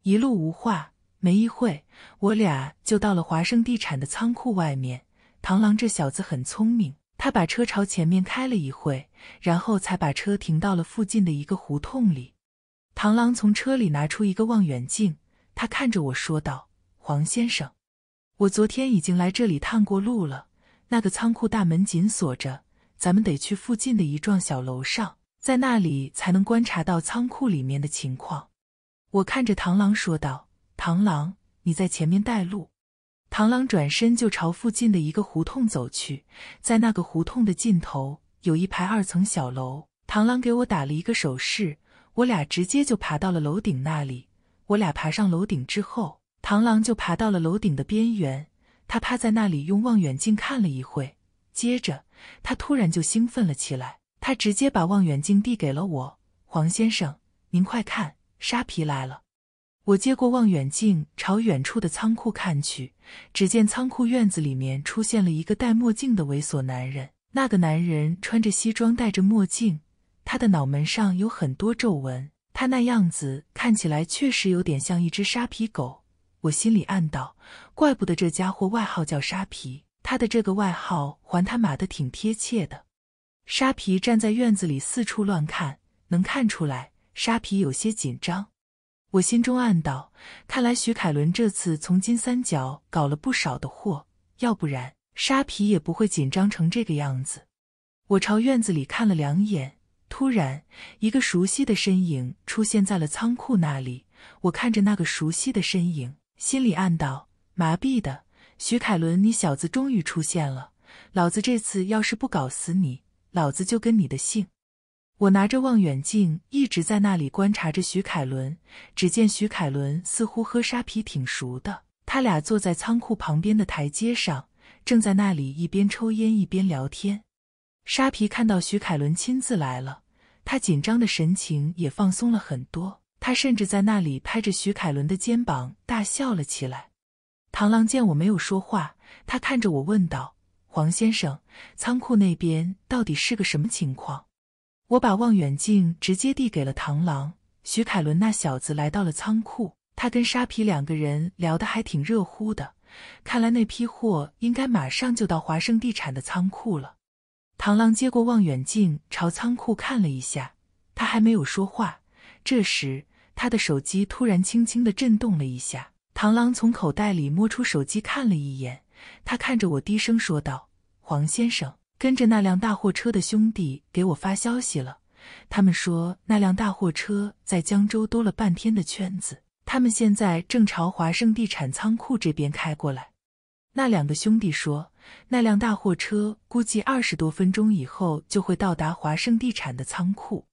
一路无话。没一会，我俩就到了华盛地产的仓库外面。螳螂这小子很聪明，他把车朝前面开了一会，然后才把车停到了附近的一个胡同里。螳螂从车里拿出一个望远镜，他看着我说道：“黄先生，我昨天已经来这里探过路了。那个仓库大门紧锁着，咱们得去附近的一幢小楼上。”在那里才能观察到仓库里面的情况。我看着螳螂说道：“螳螂，你在前面带路。”螳螂转身就朝附近的一个胡同走去。在那个胡同的尽头有一排二层小楼。螳螂给我打了一个手势，我俩直接就爬到了楼顶那里。我俩爬上楼顶之后，螳螂就爬到了楼顶的边缘。他趴在那里用望远镜看了一会，接着他突然就兴奋了起来。他直接把望远镜递给了我，黄先生，您快看，沙皮来了。我接过望远镜，朝远处的仓库看去，只见仓库院子里面出现了一个戴墨镜的猥琐男人。那个男人穿着西装，戴着墨镜，他的脑门上有很多皱纹，他那样子看起来确实有点像一只沙皮狗。我心里暗道，怪不得这家伙外号叫沙皮，他的这个外号还他妈的挺贴切的。沙皮站在院子里四处乱看，能看出来沙皮有些紧张。我心中暗道：看来徐凯伦这次从金三角搞了不少的货，要不然沙皮也不会紧张成这个样子。我朝院子里看了两眼，突然一个熟悉的身影出现在了仓库那里。我看着那个熟悉的身影，心里暗道：麻痹的徐凯伦，你小子终于出现了！老子这次要是不搞死你，老子就跟你的姓！我拿着望远镜一直在那里观察着徐凯伦。只见徐凯伦似乎和沙皮挺熟的，他俩坐在仓库旁边的台阶上，正在那里一边抽烟一边聊天。沙皮看到徐凯伦亲自来了，他紧张的神情也放松了很多。他甚至在那里拍着徐凯伦的肩膀大笑了起来。螳螂见我没有说话，他看着我问道：“黄先生，仓库那边到底是个什么情况？”我把望远镜直接递给了螳螂。徐凯伦那小子来到了仓库，他跟沙皮两个人聊得还挺热乎的。看来那批货应该马上就到华盛地产的仓库了。螳螂接过望远镜，朝仓库看了一下，他还没有说话。这时，他的手机突然轻轻的震动了一下。螳螂从口袋里摸出手机看了一眼，他看着我低声说道：“黄先生，跟着那辆大货车的兄弟给我发消息了，他们说那辆大货车在江州兜了半天的圈子，他们现在正朝华盛地产仓库这边开过来。那两个兄弟说，那辆大货车估计二十多分钟以后就会到达华盛地产的仓库。”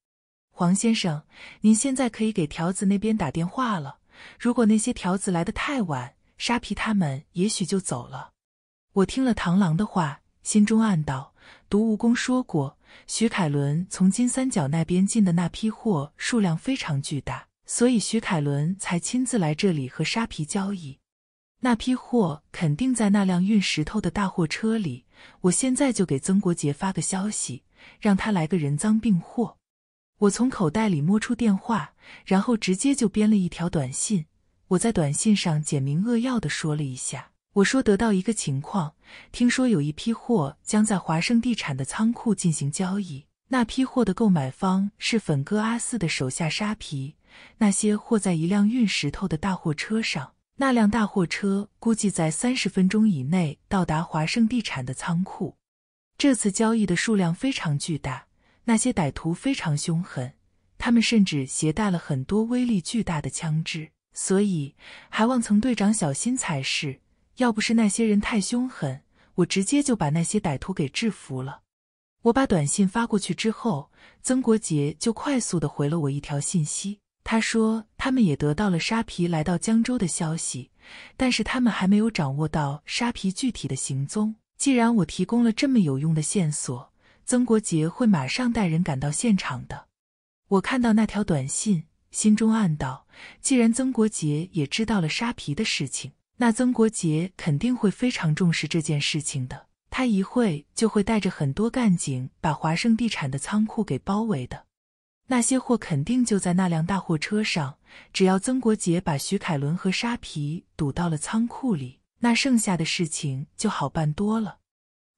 黄先生，您现在可以给条子那边打电话了。如果那些条子来得太晚，沙皮他们也许就走了。我听了螳螂的话，心中暗道：毒蜈蚣说过，徐凯伦从金三角那边进的那批货数量非常巨大，所以徐凯伦才亲自来这里和沙皮交易。那批货肯定在那辆运石头的大货车里。我现在就给曾国杰发个消息，让他来个人赃并获。我从口袋里摸出电话，然后直接就编了一条短信。我在短信上简明扼要的说了一下，我说得到一个情况，听说有一批货将在华盛地产的仓库进行交易，那批货的购买方是粉哥阿四的手下沙皮，那些货在一辆运石头的大货车上，那辆大货车估计在三十分钟以内到达华盛地产的仓库。这次交易的数量非常巨大。那些歹徒非常凶狠，他们甚至携带了很多威力巨大的枪支，所以还望曾队长小心才是。要不是那些人太凶狠，我直接就把那些歹徒给制服了。我把短信发过去之后，曾国杰就快速的回了我一条信息，他说他们也得到了沙皮来到江州的消息，但是他们还没有掌握到沙皮具体的行踪。既然我提供了这么有用的线索。曾国杰会马上带人赶到现场的。我看到那条短信，心中暗道：既然曾国杰也知道了沙皮的事情，那曾国杰肯定会非常重视这件事情的。他一会就会带着很多干警把华盛地产的仓库给包围的。那些货肯定就在那辆大货车上。只要曾国杰把徐凯伦和沙皮堵到了仓库里，那剩下的事情就好办多了。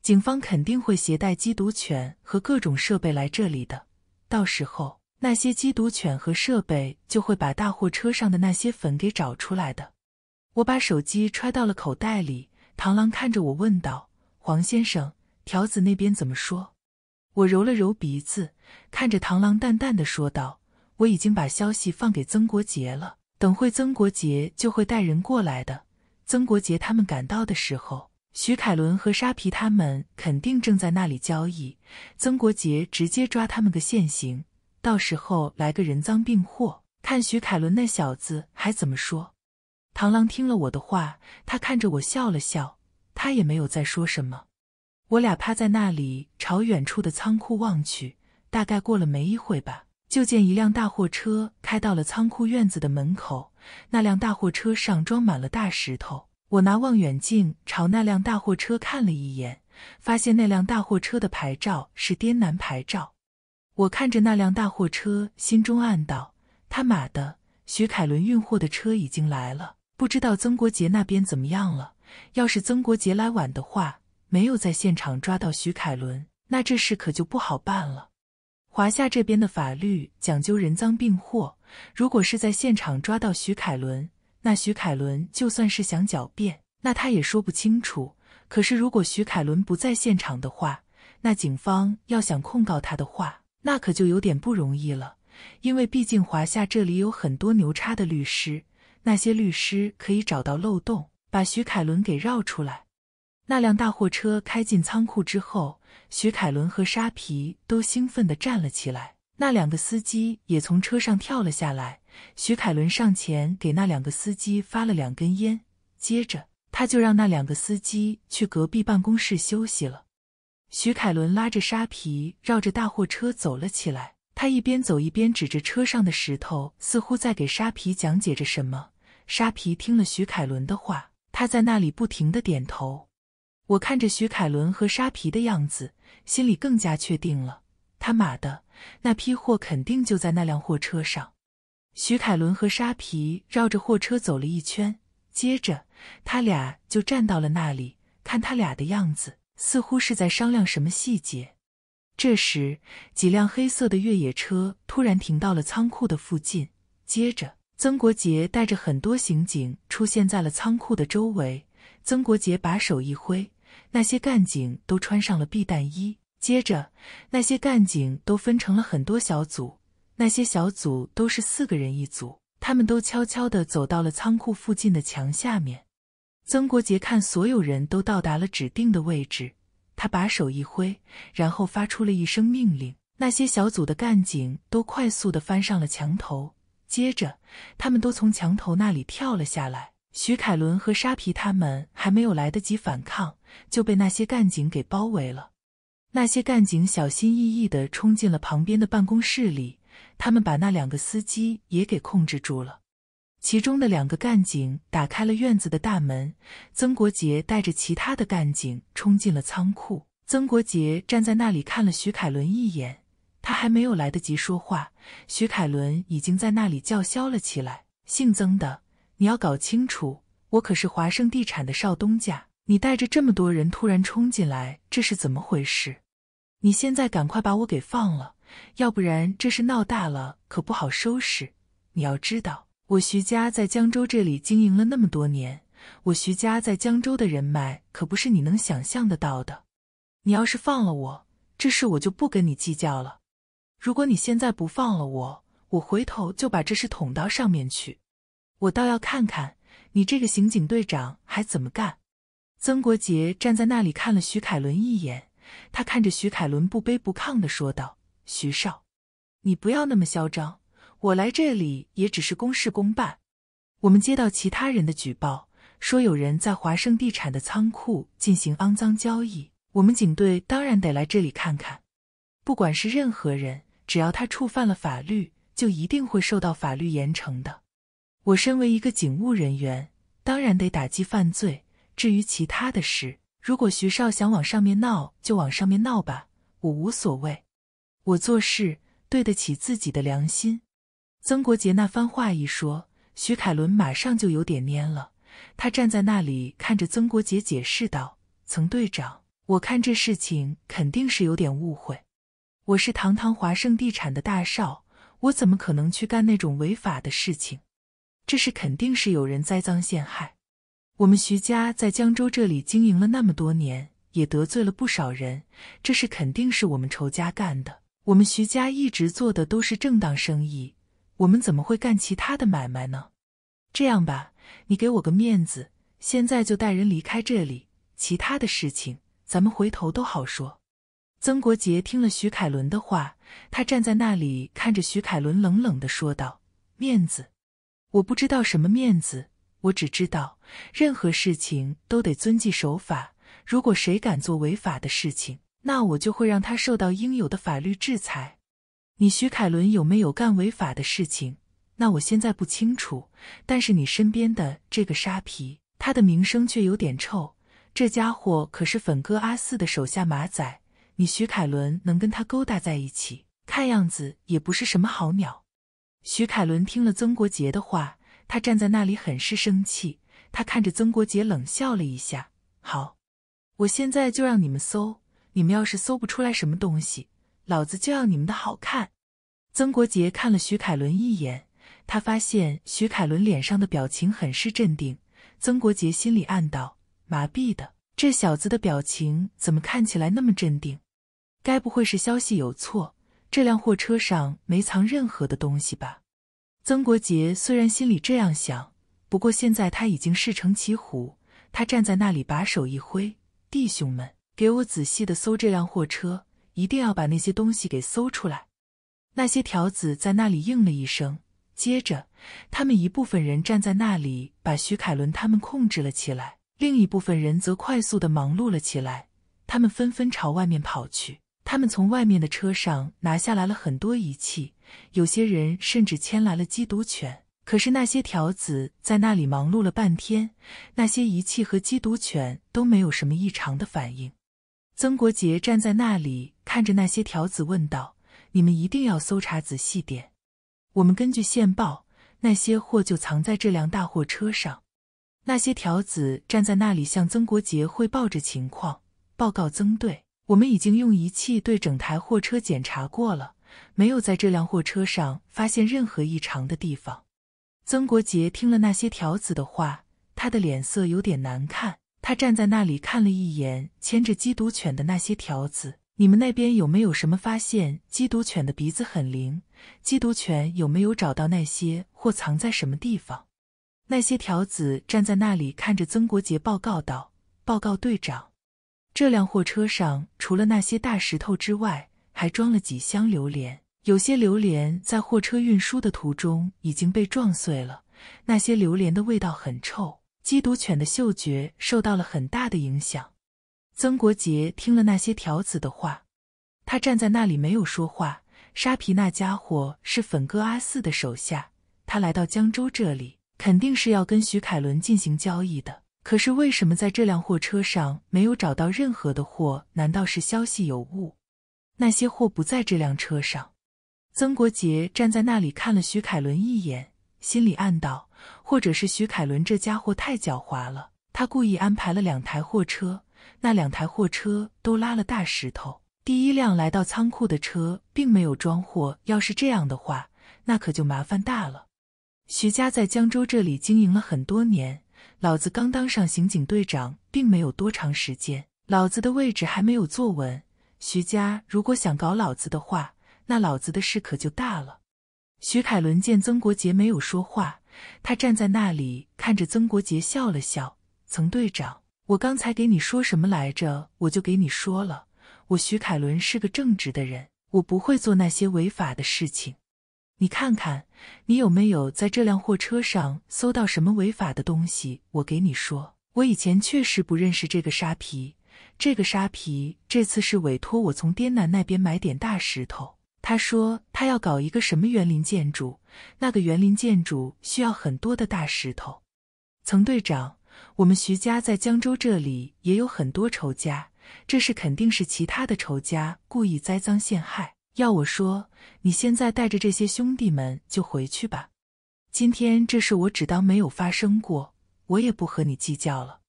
警方肯定会携带缉毒犬和各种设备来这里的，到时候那些缉毒犬和设备就会把大货车上的那些粉给找出来的。我把手机揣到了口袋里，螳螂看着我问道：“黄先生，条子那边怎么说？”我揉了揉鼻子，看着螳螂淡淡的说道：“我已经把消息放给曾国杰了，等会曾国杰就会带人过来的。曾国杰他们赶到的时候。”徐凯伦和沙皮他们肯定正在那里交易，曾国杰直接抓他们个现行，到时候来个人赃并获，看徐凯伦那小子还怎么说。螳螂听了我的话，他看着我笑了笑，他也没有再说什么。我俩趴在那里朝远处的仓库望去，大概过了没一会吧，就见一辆大货车开到了仓库院子的门口，那辆大货车上装满了大石头。我拿望远镜朝那辆大货车看了一眼，发现那辆大货车的牌照是滇南牌照。我看着那辆大货车，心中暗道：他妈的，徐凯伦运货的车已经来了，不知道曾国杰那边怎么样了。要是曾国杰来晚的话，没有在现场抓到徐凯伦，那这事可就不好办了。华夏这边的法律讲究人赃并获，如果是在现场抓到徐凯伦，那徐凯伦就算是想狡辩，那他也说不清楚。可是如果徐凯伦不在现场的话，那警方要想控告他的话，那可就有点不容易了。因为毕竟华夏这里有很多牛叉的律师，那些律师可以找到漏洞，把徐凯伦给绕出来。那辆大货车开进仓库之后，徐凯伦和沙皮都兴奋地站了起来。那两个司机也从车上跳了下来。徐凯伦上前给那两个司机发了两根烟，接着他就让那两个司机去隔壁办公室休息了。徐凯伦拉着沙皮绕着大货车走了起来。他一边走一边指着车上的石头，似乎在给沙皮讲解着什么。沙皮听了徐凯伦的话，他在那里不停的点头。我看着徐凯伦和沙皮的样子，心里更加确定了。他妈的，那批货肯定就在那辆货车上。徐凯伦和沙皮绕着货车走了一圈，接着他俩就站到了那里，看他俩的样子，似乎是在商量什么细节。这时，几辆黑色的越野车突然停到了仓库的附近。接着，曾国杰带着很多刑警出现在了仓库的周围。曾国杰把手一挥，那些干警都穿上了避弹衣。接着，那些干警都分成了很多小组，那些小组都是四个人一组。他们都悄悄地走到了仓库附近的墙下面。曾国杰看所有人都到达了指定的位置。他把手一挥，然后发出了一声命令。那些小组的干警都快速的翻上了墙头，接着他们都从墙头那里跳了下来。徐凯伦和沙皮他们还没有来得及反抗，就被那些干警给包围了。那些干警小心翼翼的冲进了旁边的办公室里，他们把那两个司机也给控制住了。其中的两个干警打开了院子的大门，曾国杰带着其他的干警冲进了仓库。曾国杰站在那里看了徐凯伦一眼，他还没有来得及说话，徐凯伦已经在那里叫嚣了起来：“姓曾的，你要搞清楚，我可是华盛地产的少东家，你带着这么多人突然冲进来，这是怎么回事？你现在赶快把我给放了，要不然这事闹大了可不好收拾。你要知道。”我徐家在江州这里经营了那么多年，我徐家在江州的人脉可不是你能想象得到的。你要是放了我，这事我就不跟你计较了。如果你现在不放了我，我回头就把这事捅到上面去。我倒要看看你这个刑警队长还怎么干。曾国杰站在那里看了徐凯伦一眼，他看着徐凯伦不卑不亢的说道：“徐少，你不要那么嚣张。”我来这里也只是公事公办。我们接到其他人的举报，说有人在华盛地产的仓库进行肮脏交易。我们警队当然得来这里看看。不管是任何人，只要他触犯了法律，就一定会受到法律严惩的。我身为一个警务人员，当然得打击犯罪。至于其他的事，如果徐少想往上面闹，就往上面闹吧，我无所谓。我做事对得起自己的良心。曾国杰那番话一说，徐凯伦马上就有点蔫了。他站在那里看着曾国杰解释道：“曾队长，我看这事情肯定是有点误会。我是堂堂华盛地产的大少，我怎么可能去干那种违法的事情？这是肯定是有人栽赃陷害。我们徐家在江州这里经营了那么多年，也得罪了不少人，这是肯定是我们仇家干的。我们徐家一直做的都是正当生意。”我们怎么会干其他的买卖呢？这样吧，你给我个面子，现在就带人离开这里。其他的事情，咱们回头都好说。曾国杰听了徐凯伦的话，他站在那里看着徐凯伦，冷冷的说道：“面子？我不知道什么面子，我只知道任何事情都得遵纪守法。如果谁敢做违法的事情，那我就会让他受到应有的法律制裁。”你徐凯伦有没有干违法的事情？那我现在不清楚。但是你身边的这个沙皮，他的名声却有点臭。这家伙可是粉哥阿四的手下马仔，你徐凯伦能跟他勾搭在一起，看样子也不是什么好鸟。徐凯伦听了曾国杰的话，他站在那里很是生气。他看着曾国杰冷笑了一下：“好，我现在就让你们搜。你们要是搜不出来什么东西。”老子就要你们的好看。曾国杰看了徐凯伦一眼，他发现徐凯伦脸上的表情很是镇定。曾国杰心里暗道：麻痹的，这小子的表情怎么看起来那么镇定？该不会是消息有错？这辆货车上没藏任何的东西吧？曾国杰虽然心里这样想，不过现在他已经事成骑虎。他站在那里，把手一挥：“弟兄们，给我仔细的搜这辆货车，一定要把那些东西给搜出来。”那些条子在那里应了一声，接着他们一部分人站在那里，把徐凯伦他们控制了起来；另一部分人则快速的忙碌了起来，他们纷纷朝外面跑去。他们从外面的车上拿下来了很多仪器，有些人甚至牵来了缉毒犬。可是那些条子在那里忙碌了半天，那些仪器和缉毒犬都没有什么异常的反应。曾国杰站在那里看着那些条子，问道：“你们一定要搜查仔细点。我们根据线报，那些货就藏在这辆大货车上。”那些条子站在那里向曾国杰汇报着情况，报告曾队。我们已经用仪器对整台货车检查过了，没有在这辆货车上发现任何异常的地方。曾国杰听了那些条子的话，他的脸色有点难看。他站在那里看了一眼牵着缉毒犬的那些条子。你们那边有没有什么发现？缉毒犬的鼻子很灵，缉毒犬有没有找到那些货藏在什么地方？那些条子站在那里看着曾国杰报告道：“报告队长。”这辆货车上除了那些大石头之外，还装了几箱榴莲。有些榴莲在货车运输的途中已经被撞碎了，那些榴莲的味道很臭，缉毒犬的嗅觉受到了很大的影响。曾国杰听了那些条子的话，他站在那里没有说话。沙皮那家伙是粉哥阿四的手下，他来到江州这里，肯定是要跟徐凯伦进行交易的。可是为什么在这辆货车上没有找到任何的货？难道是消息有误？那些货不在这辆车上。曾国杰站在那里看了徐凯伦一眼，心里暗道：或者是徐凯伦这家伙太狡猾了，他故意安排了两台货车，那两台货车都拉了大石头。第一辆来到仓库的车并没有装货。要是这样的话，那可就麻烦大了。徐家在江州这里经营了很多年。老子刚当上刑警队长，并没有多长时间，老子的位置还没有坐稳。徐家如果想搞老子的话，那老子的事可就大了。徐凯伦见曾国杰没有说话，他站在那里看着曾国杰，笑了笑：“曾队长，我刚才给你说什么来着？我就给你说了，我徐凯伦是个正直的人，我不会做那些违法的事情。”你看看，你有没有在这辆货车上搜到什么违法的东西？我给你说，我以前确实不认识这个沙皮。这个沙皮这次是委托我从滇南那边买点大石头。他说他要搞一个什么园林建筑，那个园林建筑需要很多的大石头。曾队长，我们徐家在江州这里也有很多仇家，这是肯定是其他的仇家故意栽赃陷害。要我说，你现在带着这些兄弟们就回去吧。今天这事我只当没有发生过，我也不和你计较了。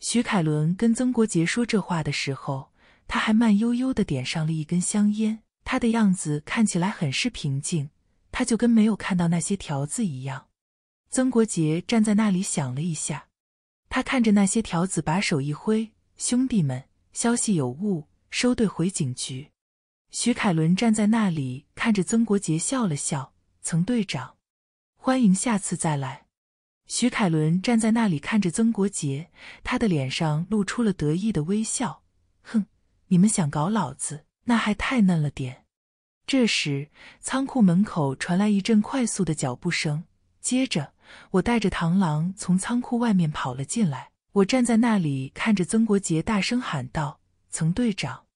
徐凯伦跟曾国杰说这话的时候，他还慢悠悠的点上了一根香烟，他的样子看起来很是平静，他就跟没有看到那些条子一样。曾国杰站在那里想了一下，他看着那些条子，把手一挥：“兄弟们，消息有误，收队回警局。”徐凯伦站在那里看着曾国杰，笑了笑：“曾队长，欢迎下次再来。”徐凯伦站在那里看着曾国杰，他的脸上露出了得意的微笑：“哼，你们想搞老子，那还太嫩了点。”这时，仓库门口传来一阵快速的脚步声，接着我带着螳螂从仓库外面跑了进来。我站在那里看着曾国杰，大声喊道：“曾队长！”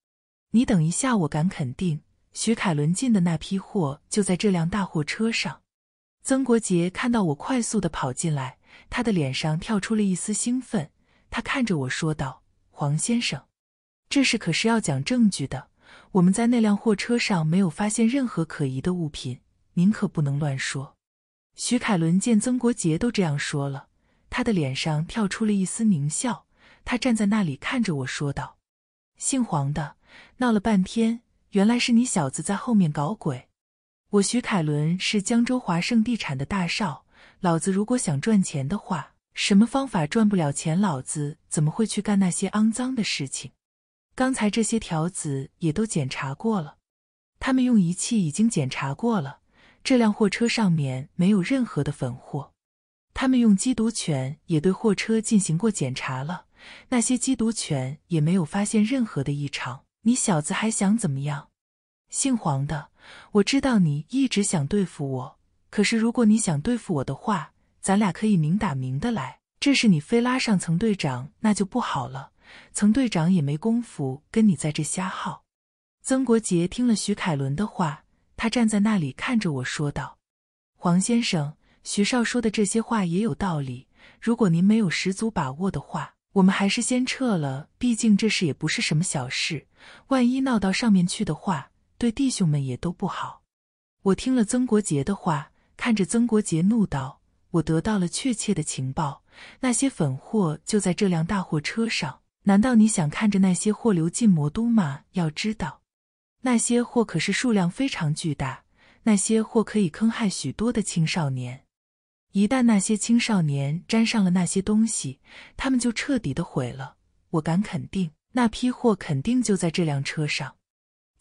你等一下，我敢肯定，徐凯伦进的那批货就在这辆大货车上。曾国杰看到我快速的跑进来，他的脸上跳出了一丝兴奋。他看着我说道：“黄先生，这事可是要讲证据的。我们在那辆货车上没有发现任何可疑的物品，您可不能乱说。”徐凯伦见曾国杰都这样说了，他的脸上跳出了一丝狞笑。他站在那里看着我说道：“姓黄的。”闹了半天，原来是你小子在后面搞鬼。我徐凯伦是江州华盛地产的大少，老子如果想赚钱的话，什么方法赚不了钱，老子怎么会去干那些肮脏的事情？刚才这些条子也都检查过了，他们用仪器已经检查过了，这辆货车上面没有任何的粉货。他们用缉毒犬也对货车进行过检查了，那些缉毒犬也没有发现任何的异常。你小子还想怎么样？姓黄的，我知道你一直想对付我，可是如果你想对付我的话，咱俩可以明打明的来。这是你非拉上曾队长，那就不好了。曾队长也没工夫跟你在这瞎耗。曾国杰听了徐凯伦的话，他站在那里看着我说道：“黄先生，徐少说的这些话也有道理。如果您没有十足把握的话，我们还是先撤了。毕竟这事也不是什么小事，万一闹到上面去的话。”对弟兄们也都不好。我听了曾国杰的话，看着曾国杰怒道：“我得到了确切的情报，那些粉货就在这辆大货车上。难道你想看着那些货流进魔都吗？要知道，那些货可是数量非常巨大，那些货可以坑害许多的青少年。一旦那些青少年沾上了那些东西，他们就彻底的毁了。我敢肯定，那批货肯定就在这辆车上。”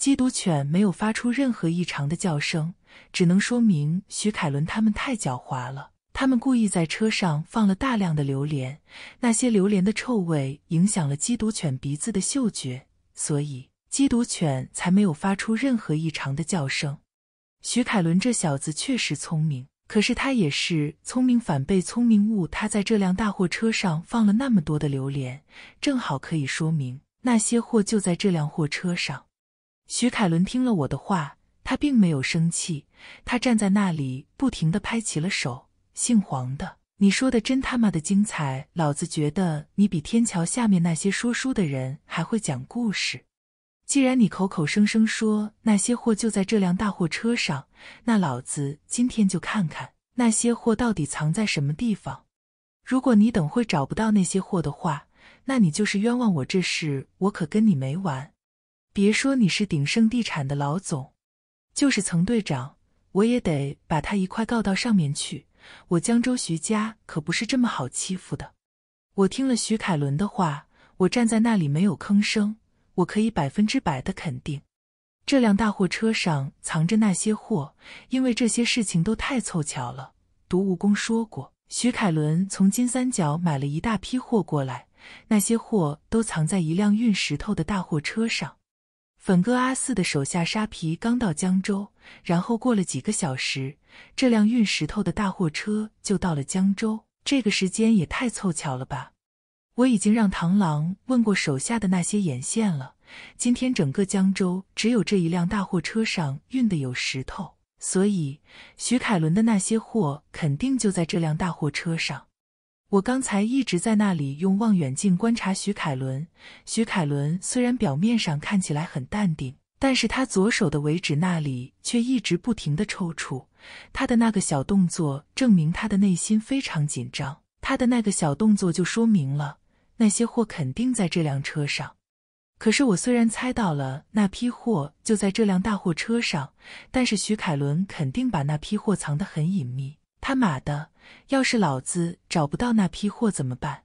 缉毒犬没有发出任何异常的叫声，只能说明徐凯伦他们太狡猾了。他们故意在车上放了大量的榴莲，那些榴莲的臭味影响了缉毒犬鼻子的嗅觉，所以缉毒犬才没有发出任何异常的叫声。徐凯伦这小子确实聪明，可是他也是聪明反被聪明误。他在这辆大货车上放了那么多的榴莲，正好可以说明那些货就在这辆货车上。徐凯伦听了我的话，他并没有生气，他站在那里不停的拍起了手。姓黄的，你说的真他妈的精彩，老子觉得你比天桥下面那些说书的人还会讲故事。既然你口口声声说那些货就在这辆大货车上，那老子今天就看看那些货到底藏在什么地方。如果你等会找不到那些货的话，那你就是冤枉我，这事我可跟你没完。别说你是鼎盛地产的老总，就是曾队长，我也得把他一块告到上面去。我江州徐家可不是这么好欺负的。我听了徐凯伦的话，我站在那里没有吭声。我可以百分之百的肯定，这辆大货车上藏着那些货，因为这些事情都太凑巧了。毒蜈蚣说过，徐凯伦从金三角买了一大批货过来，那些货都藏在一辆运石头的大货车上。粉哥阿四的手下沙皮刚到江州，然后过了几个小时，这辆运石头的大货车就到了江州。这个时间也太凑巧了吧！我已经让螳螂问过手下的那些眼线了，今天整个江州只有这一辆大货车上运的有石头，所以徐凯伦的那些货肯定就在这辆大货车上。我刚才一直在那里用望远镜观察徐凯伦。徐凯伦虽然表面上看起来很淡定，但是他左手的尾指那里却一直不停的抽搐。他的那个小动作证明他的内心非常紧张。他的那个小动作就说明了那些货肯定在这辆车上。可是我虽然猜到了那批货就在这辆大货车上，但是徐凯伦肯定把那批货藏得很隐秘。他妈的！要是老子找不到那批货怎么办？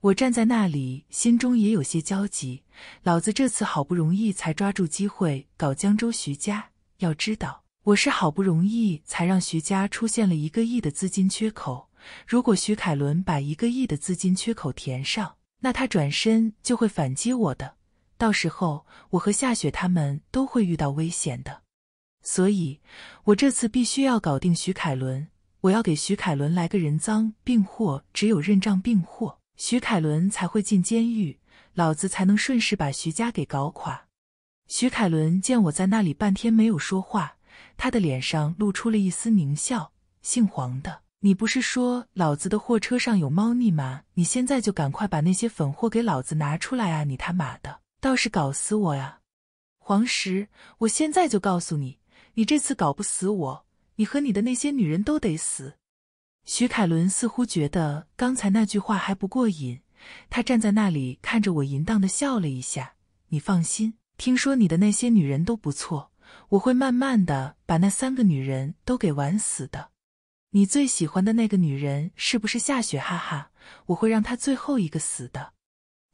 我站在那里，心中也有些焦急。老子这次好不容易才抓住机会搞江州徐家，要知道我是好不容易才让徐家出现了一个亿的资金缺口。如果徐凯伦把一个亿的资金缺口填上，那他转身就会反击我的，到时候我和夏雪他们都会遇到危险的。所以，我这次必须要搞定徐凯伦。我要给徐凯伦来个人赃并获，只有认账并获，徐凯伦才会进监狱，老子才能顺势把徐家给搞垮。徐凯伦见我在那里半天没有说话，他的脸上露出了一丝狞笑。姓黄的，你不是说老子的货车上有猫腻吗？你现在就赶快把那些粉货给老子拿出来啊！你他妈的，倒是搞死我呀！黄石，我现在就告诉你，你这次搞不死我。你和你的那些女人都得死。徐凯伦似乎觉得刚才那句话还不过瘾，他站在那里看着我，淫荡的笑了一下。你放心，听说你的那些女人都不错，我会慢慢的把那三个女人都给玩死的。你最喜欢的那个女人是不是夏雪？哈哈，我会让她最后一个死的。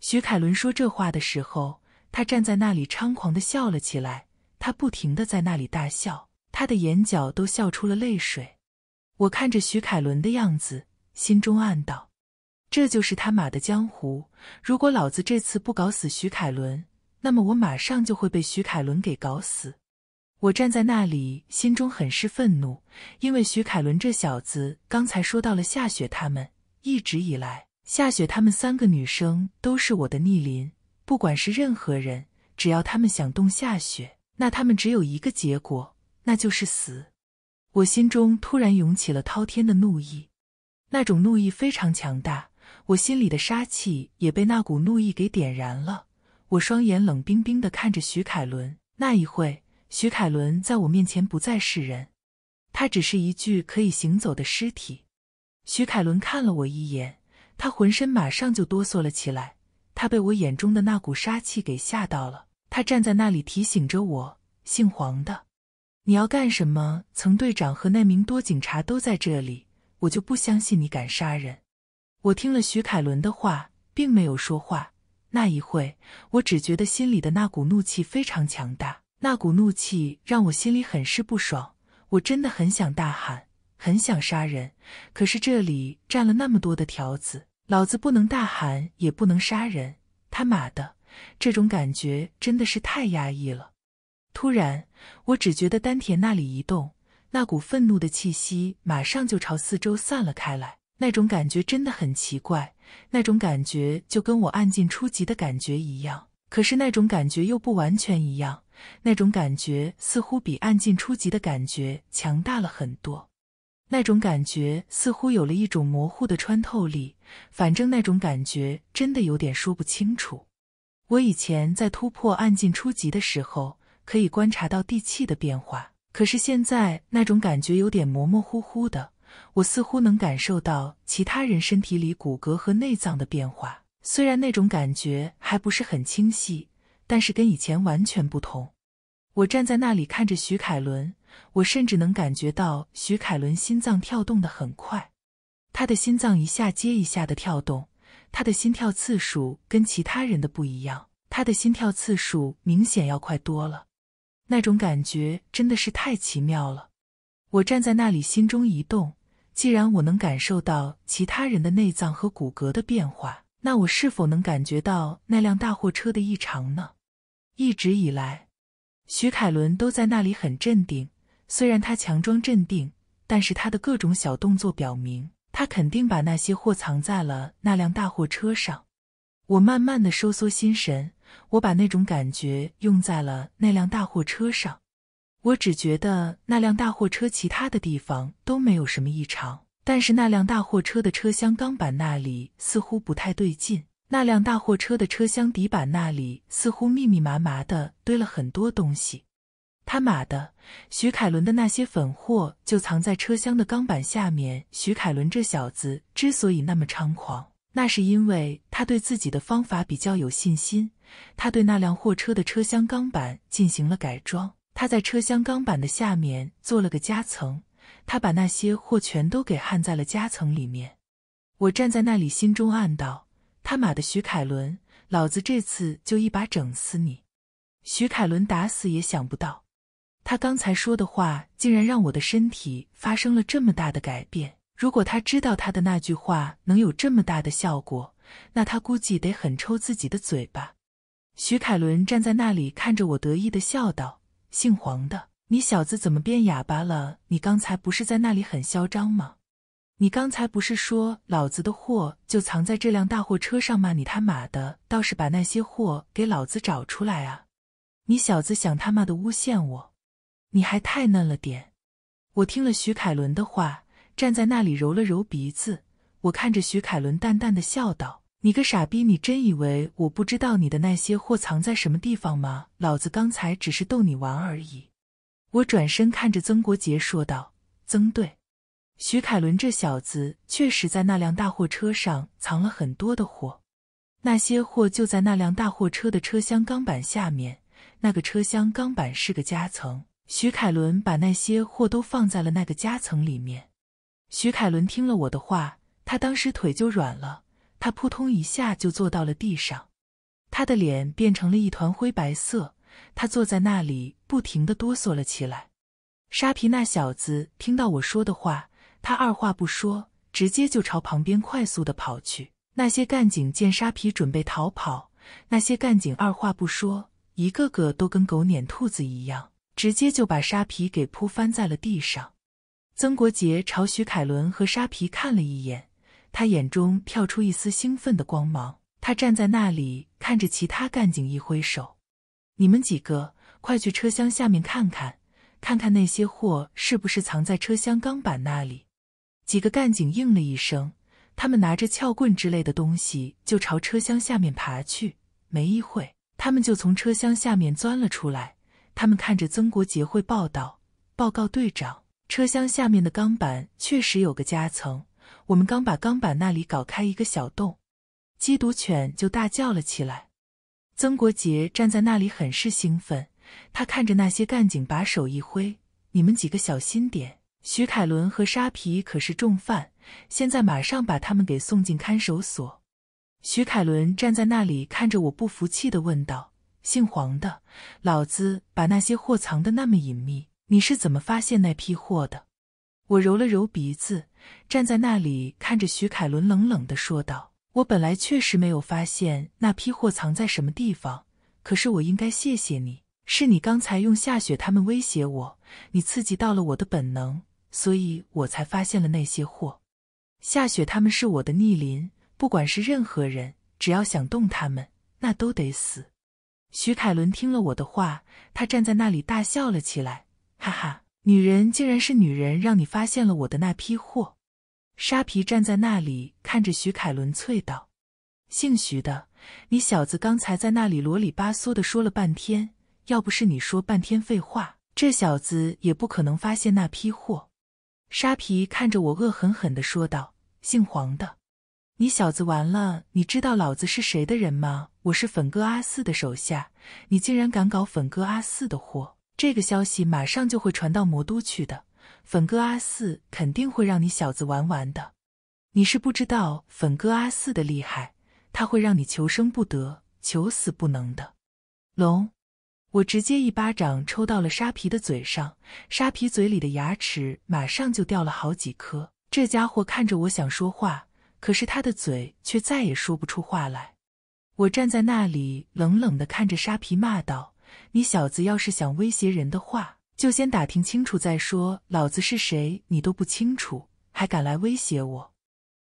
徐凯伦说这话的时候，他站在那里猖狂的笑了起来，他不停的在那里大笑，他的眼角都笑出了泪水。我看着徐凯伦的样子，心中暗道。这就是他马的江湖。如果老子这次不搞死徐凯伦，那么我马上就会被徐凯伦给搞死。我站在那里，心中很是愤怒，因为徐凯伦这小子刚才说到了夏雪他们。一直以来，夏雪他们三个女生都是我的逆鳞，不管是任何人，只要他们想动夏雪，那他们只有一个结果，那就是死。我心中突然涌起了滔天的怒意，那种怒意非常强大。我心里的杀气也被那股怒意给点燃了。我双眼冷冰冰的看着徐凯伦。那一会，徐凯伦在我面前不再是人，他只是一具可以行走的尸体。徐凯伦看了我一眼，他浑身马上就哆嗦了起来。他被我眼中的那股杀气给吓到了。他站在那里提醒着我：“姓黄的，你要干什么？曾队长和那名多警察都在这里，我就不相信你敢杀人。”我听了徐凯伦的话，并没有说话。那一会，我只觉得心里的那股怒气非常强大，那股怒气让我心里很是不爽。我真的很想大喊，很想杀人，可是这里站了那么多的条子，老子不能大喊，也不能杀人。他妈的，这种感觉真的是太压抑了。突然，我只觉得丹田那里一动，那股愤怒的气息马上就朝四周散了开来。那种感觉真的很奇怪，那种感觉就跟我暗劲初级的感觉一样，可是那种感觉又不完全一样，那种感觉似乎比暗劲初级的感觉强大了很多，那种感觉似乎有了一种模糊的穿透力，反正那种感觉真的有点说不清楚。我以前在突破暗劲初级的时候，可以观察到地气的变化，可是现在那种感觉有点模模糊糊的。我似乎能感受到其他人身体里骨骼和内脏的变化，虽然那种感觉还不是很清晰，但是跟以前完全不同。我站在那里看着徐凯伦，我甚至能感觉到徐凯伦心脏跳动的很快，他的心脏一下接一下的跳动，他的心跳次数跟其他人的不一样，他的心跳次数明显要快多了，那种感觉真的是太奇妙了。我站在那里，心中一动。既然我能感受到其他人的内脏和骨骼的变化，那我是否能感觉到那辆大货车的异常呢？一直以来，徐凯伦都在那里很镇定。虽然他强装镇定，但是他的各种小动作表明，他肯定把那些货藏在了那辆大货车上。我慢慢的收缩心神，我把那种感觉用在了那辆大货车上。我只觉得那辆大货车其他的地方都没有什么异常，但是那辆大货车的车厢钢板那里似乎不太对劲。那辆大货车的车厢底板那里似乎密密麻麻的堆了很多东西。他妈的，徐凯伦的那些粉货就藏在车厢的钢板下面。徐凯伦这小子之所以那么猖狂，那是因为他对自己的方法比较有信心。他对那辆货车的车厢钢板进行了改装。他在车厢钢板的下面做了个夹层，他把那些货全都给焊在了夹层里面。我站在那里，心中暗道：“他妈的，徐凯伦，老子这次就一把整死你！”徐凯伦打死也想不到，他刚才说的话竟然让我的身体发生了这么大的改变。如果他知道他的那句话能有这么大的效果，那他估计得狠抽自己的嘴巴。徐凯伦站在那里看着我，得意的笑道。姓黄的，你小子怎么变哑巴了？你刚才不是在那里很嚣张吗？你刚才不是说老子的货就藏在这辆大货车上吗？你他妈的倒是把那些货给老子找出来啊！你小子想他妈的诬陷我？你还太嫩了点！我听了徐凯伦的话，站在那里揉了揉鼻子。我看着徐凯伦，淡淡的笑道。你个傻逼！你真以为我不知道你的那些货藏在什么地方吗？老子刚才只是逗你玩而已。我转身看着曾国杰说道：“曾队，徐凯伦这小子确实在那辆大货车上藏了很多的货，那些货就在那辆大货车的车厢钢板下面。那个车厢钢板是个夹层，徐凯伦把那些货都放在了那个夹层里面。徐凯伦听了我的话，他当时腿就软了，他扑通一下就坐到了地上，他的脸变成了一团灰白色，他坐在那里不停的哆嗦了起来。沙皮那小子听到我说的话，他二话不说，直接就朝旁边快速的跑去。那些干警见沙皮准备逃跑，那些干警二话不说，一个个都跟狗撵兔子一样，直接就把沙皮给扑翻在了地上。曾国杰朝徐凯伦和沙皮看了一眼，他眼中跳出一丝兴奋的光芒。他站在那里看着其他干警，一挥手：“你们几个快去车厢下面看看，看看那些货是不是藏在车厢钢板那里。”几个干警应了一声。他们拿着撬棍之类的东西，就朝车厢下面爬去。没一会，他们就从车厢下面钻了出来。他们看着曾国杰会报道：“报告队长，车厢下面的钢板确实有个夹层，我们刚把钢板那里搞开一个小洞。”缉毒犬就大叫了起来。曾国杰站在那里很是兴奋，他看着那些干警，把手一挥：“你们几个小心点。”徐凯伦和沙皮可是重犯，现在马上把他们给送进看守所。徐凯伦站在那里看着我，不服气的问道：“姓黄的，老子把那些货藏的那么隐秘，你是怎么发现那批货的？”我揉了揉鼻子，站在那里看着徐凯伦，冷冷的说道：“我本来确实没有发现那批货藏在什么地方，可是我应该谢谢你，是你刚才用夏雪他们威胁我，你刺激到了我的本能。”所以我才发现了那些货。夏雪他们是我的逆鳞，不管是任何人，只要想动他们，那都得死。徐凯伦听了我的话，他站在那里大笑了起来，哈哈，女人竟然是女人，让你发现了我的那批货。沙皮站在那里看着徐凯伦，啐道：“姓徐的，你小子刚才在那里啰里吧嗦的说了半天，要不是你说半天废话，这小子也不可能发现那批货。”沙皮看着我，恶狠狠地说道：“姓黄的，你小子完了！你知道老子是谁的人吗？我是粉哥阿四的手下，你竟然敢搞粉哥阿四的货！这个消息马上就会传到魔都去的，粉哥阿四肯定会让你小子玩完的。你是不知道粉哥阿四的厉害，他会让你求生不得，求死不能的。”龙。我直接一巴掌抽到了沙皮的嘴上，沙皮嘴里的牙齿马上就掉了好几颗。这家伙看着我想说话，可是他的嘴却再也说不出话来。我站在那里冷冷的看着沙皮，骂道：“你小子要是想威胁人的话，就先打听清楚再说。老子是谁，你都不清楚，还敢来威胁我？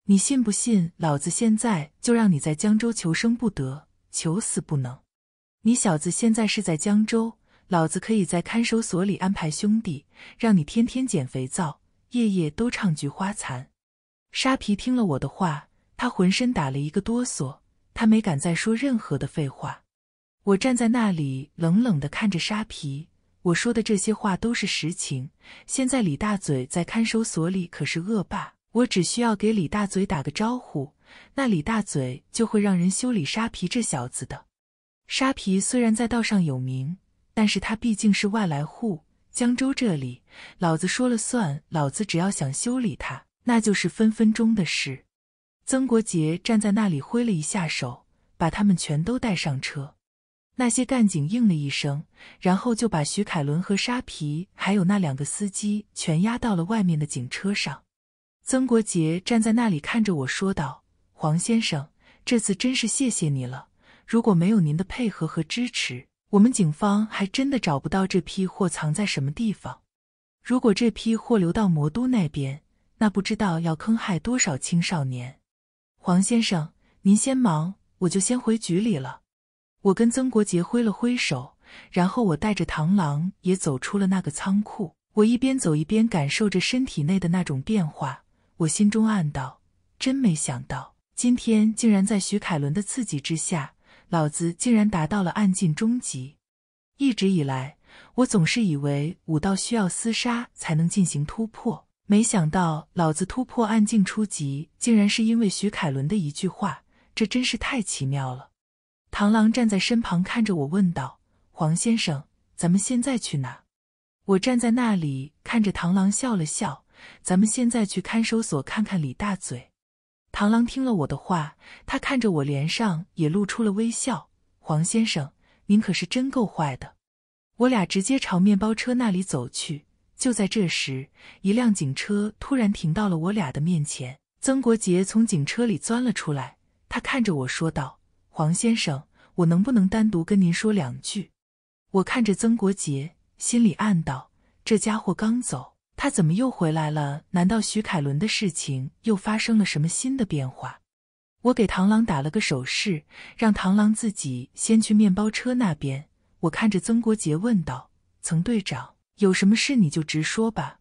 你信不信老子现在就让你在江州求生不得，求死不能？”你小子现在是在江州，老子可以在看守所里安排兄弟，让你天天捡肥皂，夜夜都唱菊花残。沙皮听了我的话，他浑身打了一个哆嗦，他没敢再说任何的废话。我站在那里冷冷的看着沙皮，我说的这些话都是实情。现在李大嘴在看守所里可是恶霸，我只需要给李大嘴打个招呼，那李大嘴就会让人修理沙皮这小子的。沙皮虽然在道上有名，但是他毕竟是外来户。江州这里，老子说了算。老子只要想修理他，那就是分分钟的事。曾国杰站在那里挥了一下手，把他们全都带上车。那些干警应了一声，然后就把徐凯伦和沙皮还有那两个司机全押到了外面的警车上。曾国杰站在那里看着我说道：“黄先生，这次真是谢谢你了。”如果没有您的配合和支持，我们警方还真的找不到这批货藏在什么地方。如果这批货流到魔都那边，那不知道要坑害多少青少年。黄先生，您先忙，我就先回局里了。我跟曾国杰挥了挥手，然后我带着螳螂也走出了那个仓库。我一边走一边感受着身体内的那种变化，我心中暗道：真没想到，今天竟然在徐凯伦的刺激之下。老子竟然达到了暗劲终极！一直以来，我总是以为武道需要厮杀才能进行突破，没想到老子突破暗劲初级，竟然是因为徐凯伦的一句话，这真是太奇妙了。螳螂站在身旁看着我，问道：“黄先生，咱们现在去哪？我站在那里看着螳螂，笑了笑。咱们现在去看守所看看李大嘴。螳螂听了我的话，他看着我，脸上也露出了微笑。黄先生，您可是真够坏的。我俩直接朝面包车那里走去。就在这时，一辆警车突然停到了我俩的面前。曾国杰从警车里钻了出来，他看着我说道：“黄先生，我能不能单独跟您说两句？”我看着曾国杰，心里暗道：这家伙刚走，他怎么又回来了？难道徐凯伦的事情又发生了什么新的变化？我给螳螂打了个手势，让螳螂自己先去面包车那边。我看着曾国杰问道：“曾队长，有什么事你就直说吧。”